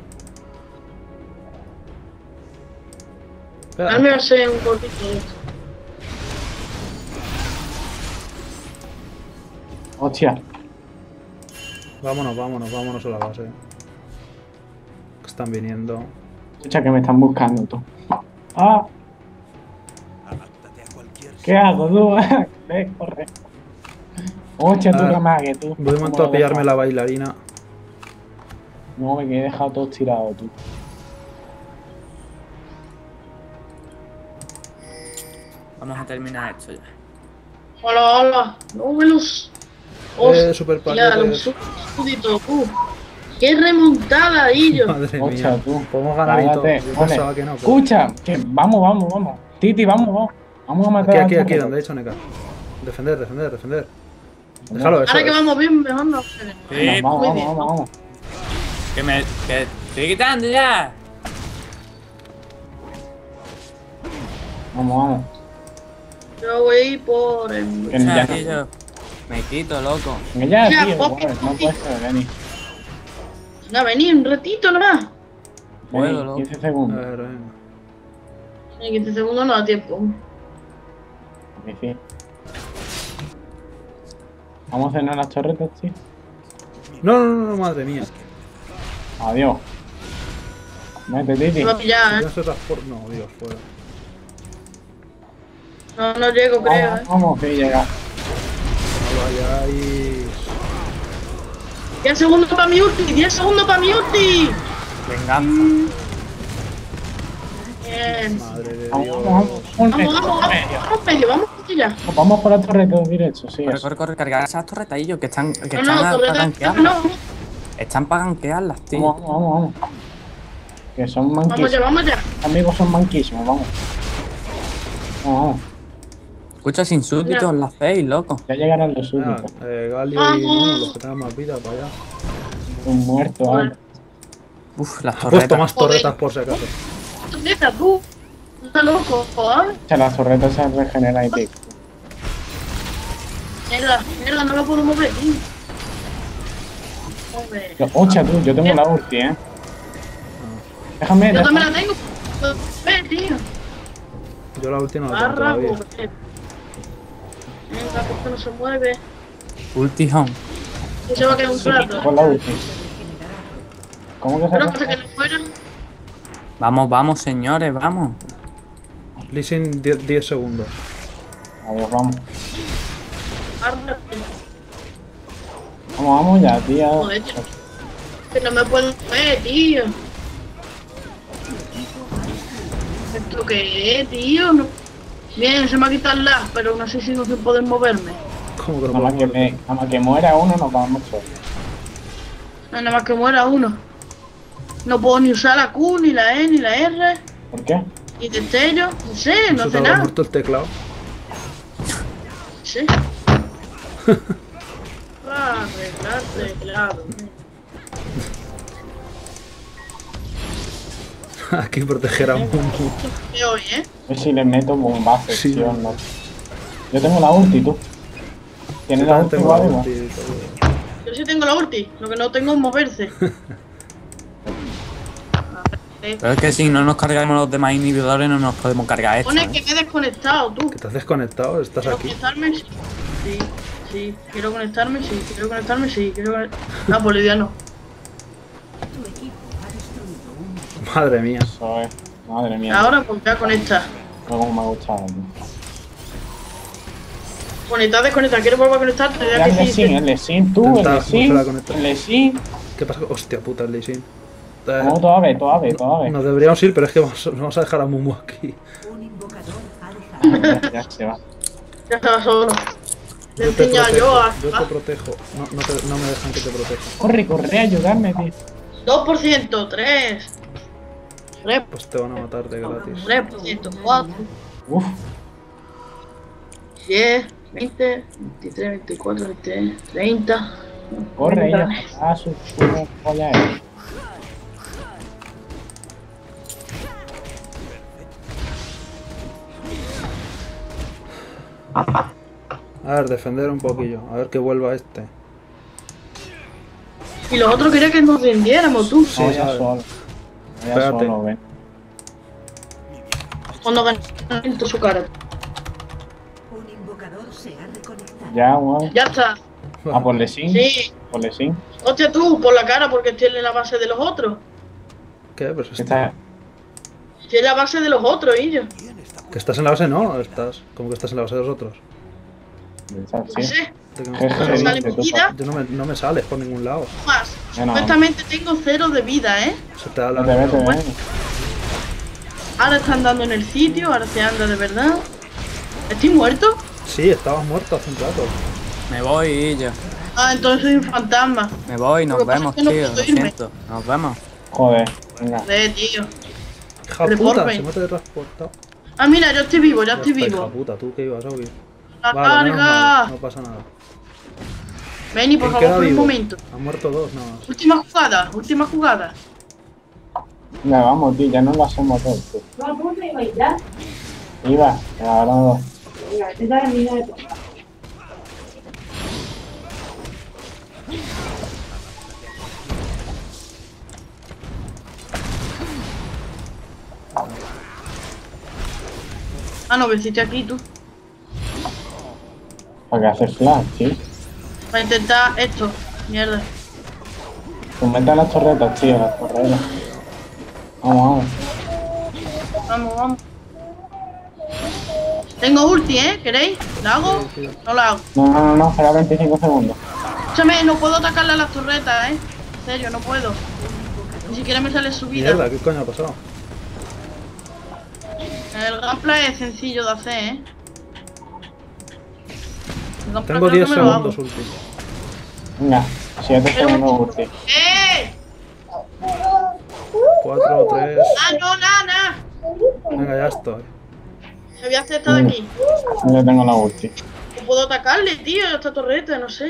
Espera. Dame a hacer un poquito de esto. Hostia. Vámonos, vámonos, vámonos a la base. Que están viniendo. Escucha que me están buscando tú. Ah, ¿qué hago tú? Ve, corre. Hostia, tú que tú. Voy un momento a pillarme la bailarina. No, me he dejado todos tirados tú. Vamos a terminar esto ya. Hola, hola. No me los... Eh, super paquetes. los súbditos, uh. ¡Qué remontada, Illo! Madre mía. tú. Podemos ganar y todo. Vale. que no. pero- Escucha, que vamos, vamos, vamos. Titi, vamos, vamos. Vamos a matar Aquí, a aquí, aquí, donde he dicho Neka. Defender, defender, defender. Déjalo, eso. Ahora que vamos bien, mejor no. Sí, Vamos, vamos, bien. vamos, vamos. que me. que estoy quitando ya. Vamos, vamos. Yo voy por el... Me quito, loco. Ya, Ya, tío, no Poppy. puede ser, Benny. No, vení un ratito nomás. Puedo, loco. 15 A segundos. ver, venga. En 15 segundos no da tiempo. Sí, sí. Vamos a hacernos las torretas, tío. No, no, no, no, madre mía. Adiós. Vete, Titi. A pillar, Ya ¿eh? se transporta. No, Dios, fuera. No, no llego, creo, Vamos, ¿eh? vamos, que llega. No vayáis. 10 segundos para mi ulti, 10 segundos para mi ulti. Venganza. Bien. Madre de Vamos, Dios. vamos, vamos. Vamos, vamos, vamos, medio. vamos, ya. Vamos por la torreta directo, sí. Corre, corre, corre, cargar esas torretillos que están, que No, están no, para gankearlas. no. Están para gankearlas, tío. Vamos, vamos, vamos, vamos. Que son Vamos ya, manquísimos. vamos ya. Amigos, son manquísimos, vamos. Vamos, vamos. Escucha, sin súbditos las hacéis, loco. Ya llegarán los Venga, súbditos. eh, Galio y no, los que tengan más vida para allá. Un muerto, Vale. vale. Uf, las He puesto torretas. más torretas por si acaso. Neta, tú. Estás loco, joder. O sea, las torretas se regeneran y pico. Mierda, mierda, no lo puedo mover, tío. Hombre. Hostia, tú, yo tengo la ulti, eh. Déjame, Yo también la tengo. Ve, tío. Yo la última no la tengo todavía. Venga, que esto no se mueve. Ulti home. Y se va a quedar un rato. Con la ulti. ¿Cómo que se que se hace? quede fuera. Vamos, vamos, señores, vamos. Leasing 10 10 segundos. Vamos. Barra. Vamos, vamos ya, tía. Joder, Que no me puedo mover, tío. ¿Esto qué es, tío? No- Bien, se me ha quitado el lag, pero no sé si no sin poder moverme. ¿Cómo que no Nada más que, me- nada más que muera uno, nos vamos todos. Nada más que muera uno. No puedo ni usar la Q, ni la E, ni la R, ¿Por qué? ni destello. No sé, no habrá nada. muerto el teclado. Sí. Ah, arreglarte, claro. Aquí proteger a un ¿Qué hoy, eh? Si le meto bombazo, Sí. tío. No. Yo tengo la ulti, tú. ¿Tienes la ulti, Tengo la ulti. Yo sí tengo la ulti, lo que no tengo es moverse. Pero es que si no nos cargamos los demás inhibidores no nos podemos cargar esto. Pone ¿eh? que me he desconectado, tú. ¿Que te has desconectado? ¿Estás ¿Quiero aquí? conectarme? Sí. Sí. Quiero conectarme, sí. Quiero conectarme, sí. Quiero conectarme. Ah, pues Lidia no. Tu equipo ha destruido una Madre mía. Eso es. Madre mía. Ahora pues voy a conectar. Luego me ha gustado. Conectar, desconectar. ¿Quieres volver a conectarte? Ya Ya el Lesin, el Lesin, tú, el Lesin. conectar. El Lesin. ¿Qué pasa? Hostia puta, el Leasing. Vamos, toda vez, toda vez, toda vez. Nos deberíamos ir, pero es que vamos, vamos a dejar a Mumu aquí. Un invocador ha dejado. Ya, ya se va. Ya estaba solo. Le Yo te enseña protejo. yo a. Yo te protejo. No, no, te- no me dejan que te proteja. Corre, corre, ayudarme, tío. 2%, 3. 3%, Pues te van a matar de gratis. 3%, 4, Uf, 10, 20, 23, 24, 23, 30. corre ella. Ah, su polla es. A ver, defender un poquillo. A ver que vuelva este. Y los otros querían que nos rindiéramos, tú. Sí, ya solo. Espérate. Cuando en su cara. Un invocador se ha reconectado. Ya, weón. Ya está. Ah, ponle sin. Sí. Ponle sin. Hostia, tú, por la cara, porque tiene la base de los otros. ¿Qué? Pues est- Está. Tiene la base de los otros, y yo. que estás en la base, no. Estás como que estás en la base de los otros. sí. Sé. De que no- Jeje, Cuando sale dice mi tú, vida, yo no me, no me sales por ningún lado. más. Supuestamente tengo cero de vida, ¿eh? Se te da la Vete, vete, ven. Ahora está andando en el sitio, ahora se anda de verdad. ¿Estoy muerto? Sí, estabas muerto hace un rato. Me voy y ya. Ah, entonces soy un fantasma. Me voy, nos vemos, es que no tío. Lo siento. Nos vemos. Joder, venga. Joder, tío. Hija puta, se me ha teletransportado. Ah, mira, yo estoy vivo, ya estoy está, Hija vivo. puta, tú que ibas a. La Vale, menos mal, carga. no pasa nada. Vení, por ¿Quién favor, por un momento. Han muerto dos nada más. Última jugada, última jugada. Venga, vamos, tío, ya no lo hacemos todo, tío. Iba, ahora no. Ah, no, que si estoy aquí tú. ¿Para qué hacer flash, tío? Para intentar esto. Mierda. Pues las torretas, tío, las torretas. Vamos, vamos. Vamos, vamos. Tengo ulti, ¿eh? ¿Queréis? ¿La hago? No la hago. No, no, no, no, espera 25 segundos. Escúchame, no puedo atacarle a las torretas, ¿eh? En serio, no puedo. Ni siquiera me sale su vida. Mierda, ¿qué coño ha pasado? El gameplay es sencillo de hacer, ¿eh? Gameplay Tengo creo 10 que me lo hago. segundos ulti. Venga, 7 Pero- segundos ulti. ¡Eh! 4, 3. ¡Ah, no, nada! Venga, ya estoy. Me voy a hacer esta de aquí. Yo tengo la ulti. No puedo atacarle, tío, a esta torreta, no sé.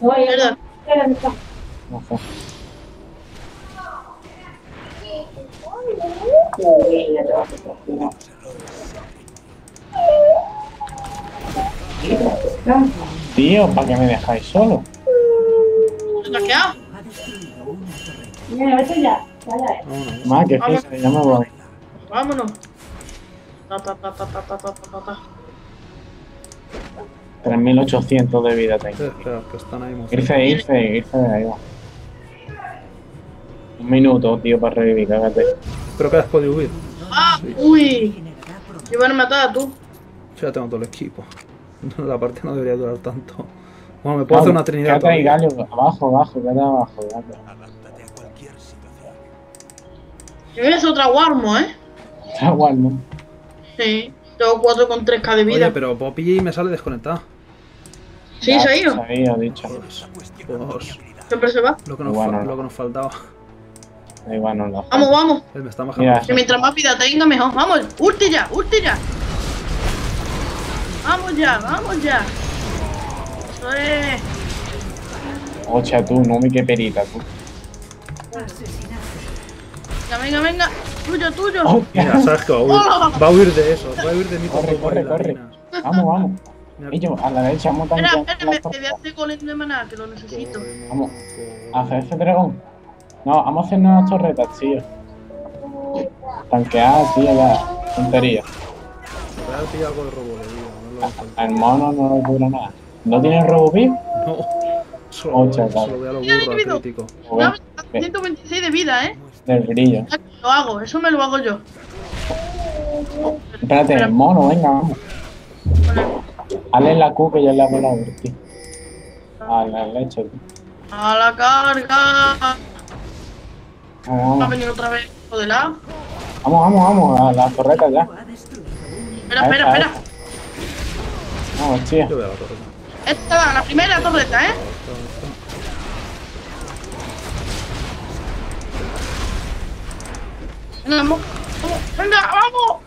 Mierda. No sé. Tío, ¿para qué me dejáis solo? ¿Te has quedado? Bueno, eso ya. Más que es que ya me voy. Vámonos. Ta, 3800 de vida tengo. Irse, irse, irse de ahí va. Un minuto, tío, para revivir, cágate. Espero que has podido huir. ¡Ah! Sí. ¡Uy! Me a matar, tú. Ya tengo todo el equipo. La partida no debería durar tanto. Bueno, me puedo hacer una trinidad. Ahí, todavía. Galio, abajo, abajo, quédate abajo, quédate. Adáptate a cualquier situación. Yo voy a hacer otra Warmo, ¿eh? Igual, ¿no? Sí. Tengo 4 con 3k de vida. Oye, pero Poppy me sale desconectada. Sí, se ha ido. Se ha ido, dicho. Pues, pues, Siempre se va. lo, que nos Bueno, no. lo que nos faltaba. Igual, no la Vamos, vamos. Me está bajando. Mira. Que mientras más vida tenga, mejor. Vamos, ulti ya, ulti ya. Vamos ya, vamos ya. Eso es. Ocha, tú, no me qué perita, tú. Venga, venga, venga. Tuyo, tuyo. Hostia. Mira, sabes que va a huir. Va a huir de eso. Va a huir de mí Corre, corre, corre. Vamos, vamos. Mira, Ellos, a la derecha, vamos Espera, tanqueando espera, me, me voy a hacer golem de maná, que lo necesito. Vamos. A hacer ese dragón. No, vamos a hacer nuevas torretas, tío. Tanquear, tío, ya. Tontería. Voy a pillar algo de robo Al mono no le dura nada. ¿No tiene robopip? No. Solo, Oh, voy- solo voy a lo Mira, burro, al mira. crítico. Dame Ve, 126 de vida, ¿eh? del brillo. Lo hago, eso me lo hago yo. Espérate, el mono, venga, vamos. Hazle la Q que ya le hago la ulti. A la leche, tío. A la carga. Vamos, Va a vamos, venir otra vez lo de lado. vamos, vamos, vamos, a las torretas ya. Espera, espera, espera. Está, Vamos, tío. Yo voy a la torre. Esta va, la primera torreta, ¿eh? Venga, vamos. vamos, Venga, vamos.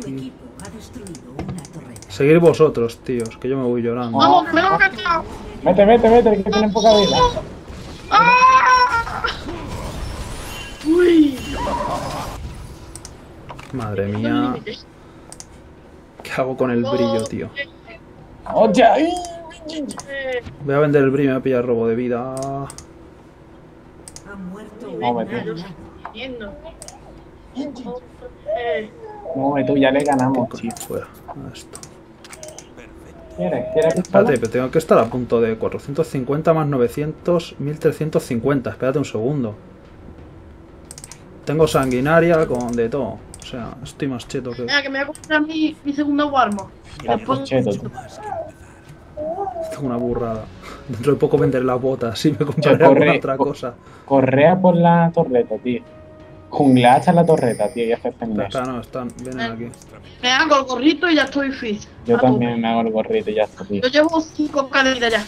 Tu equipo ha destruido una torreta. Seguir vosotros, tíos, que yo me voy llorando. Vamos, que me lo he cantado. Vete, vete, vete, que tienen poca vida. ¡Ah! Uy. Madre mía. ¿Qué hago con el brillo, tío? Voy a vender el brillo y me voy a pillar robo de vida. Ha muerto No, tú ya le ganamos, tío. Fuera. a Esto. ¿Quieres? ¿Quieres? Espérate, pero tengo que estar a punto de 450 más 900, 1350. Espérate un segundo. Tengo sanguinaria con de todo. O sea, estoy más cheto que. Venga, que me voy a comprar mi, mi segunda Warmo. Después. cheto, tú. Tengo una burrada. Dentro de poco venderé las botas y me compraré corre, alguna otra co- cosa. Correa por la torreta, tío. Jungla hasta la torreta, tío, y hacer Espera, tenis. espera, no, están, vienen aquí. Me hago el gorrito y ya estoy fit. Yo también me hago el gorrito y ya está, tío. Yo llevo 5 cadenas ya.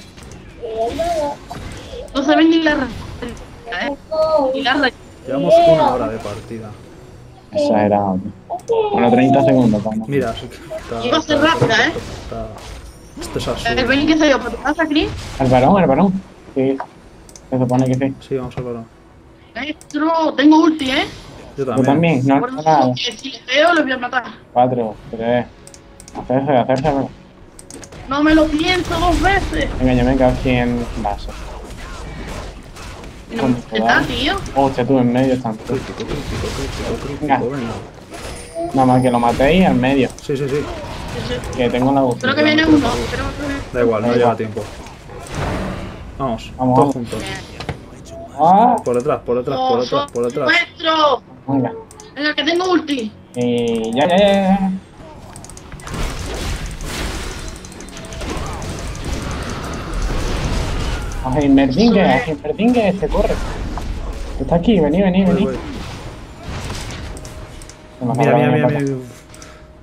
No se ven ni la ¿eh? Ni la re- Llevamos una hora de partida. Exagerado. Bueno, 30 segundos, vamos. Mira, sí. Iba a ser rápida, ¿eh? está- Este es El azul. Benny que se dio para tu casa, Chris. El varón, el varón. Sí. Se supone que sí. Sí, vamos a verlo. Maestro, tengo ulti, ¿eh? Yo Yo también. también, no Por nada. si le veo, le voy a matar. 4, 3. Hacerse, hacerse. No me lo pienso dos veces. Venga, yo me quedo aquí en base. No, ¿Qué tal, tío? Hostia, tú en medio están. Nada más que lo matéis al medio. Sí, sí, sí. Que tengo la UCI. Creo que viene uno. Da igual, no lleva tiempo. Vamos, Vamos, todos juntos. Ah, Por detrás, por detrás, por detrás, por detrás. Maestro, venga. venga, que tengo ulti. Y ya, ya, ya, A Heimerdinger, a Heimerdinger, este corre. Está aquí, vení, vení, Voy, vení. voy. Se Mira, mira, mira, mira.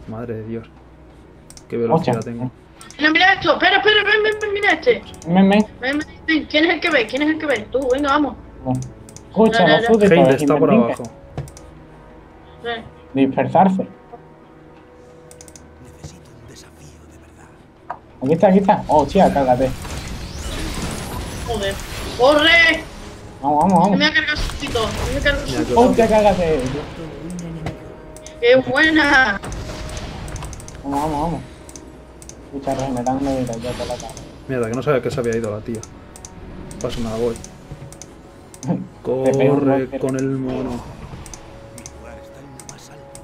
Madre de Dios. Qué velocidad Hostia. tengo. Mira, mira esto. Espera, espera, ven, ven, ven, mira este. Ven, ven. Ven, ven, ven. ¿Quién es el que ve? ¿Quién es el que ve? Tú, venga, vamos. Escucha, súbditos Hate de está por abajo. Ven. Dispersarse. Necesito un desafío de verdad. Aquí está, aquí está. Oh, tía, cárgate. Joder. ¡Corre! Vamos, vamos, Que vamos. me voy a cargar sustito. Me voy a cargar sustito. Oh. ¡Qué buena! Vamos, vamos, vamos. Escucha, regenerando y ya por la cara. Mierda, que no sabía que se había ido la tía. Paso me la voy. Corre con el mono. Mi lugar está en lo más alto.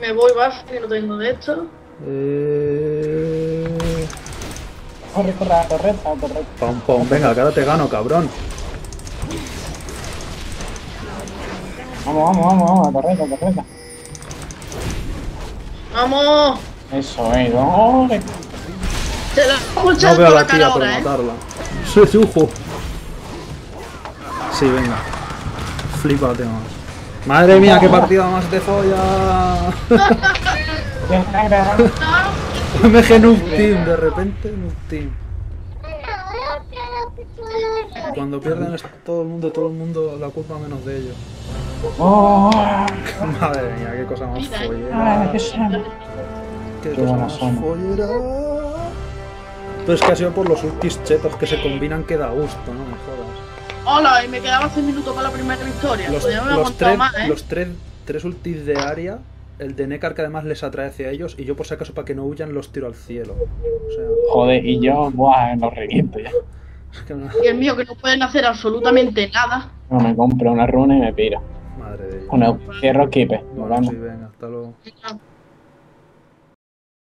Me voy, va, que no tengo de esto. Eh... Corre, corre, la torreta. Pom, pom. Venga, que ahora te gano, cabrón. Vamos, vamos, vamos, vamos, a la torreta, a la torreta. ¡Vamos! Eso es, vamos. Se la No escuchando veo a la, la tía por ¿eh? matarla. Soy sujo. Sí, venga. Flipate más. Madre mía, qué partida más de folla. Team, de repente Team. Cuando pierden es todo el mundo, todo el mundo, la culpa menos de ellos. Oh, Madre mía, qué cosa más follera. qué. Qué cosa más follera. Pero es que ha sido por los ultis chetos que se combinan que da gusto, no me jodas. Hola, y me quedaba 6 minutos para la primera victoria. Los, tres, más, ¿eh? los tres, tres ultis de área, el de Nekar que además les atrae hacia ellos, y yo por si acaso para que no huyan los tiro al cielo. O sea, Joder, y yo, buah, los reviento ya. es que no- Y el mío, que no pueden hacer absolutamente nada. No me compro una runa y me piro. Madre de Dios. Una cierro kipe. Bueno, sí, venga, hasta luego. Venga.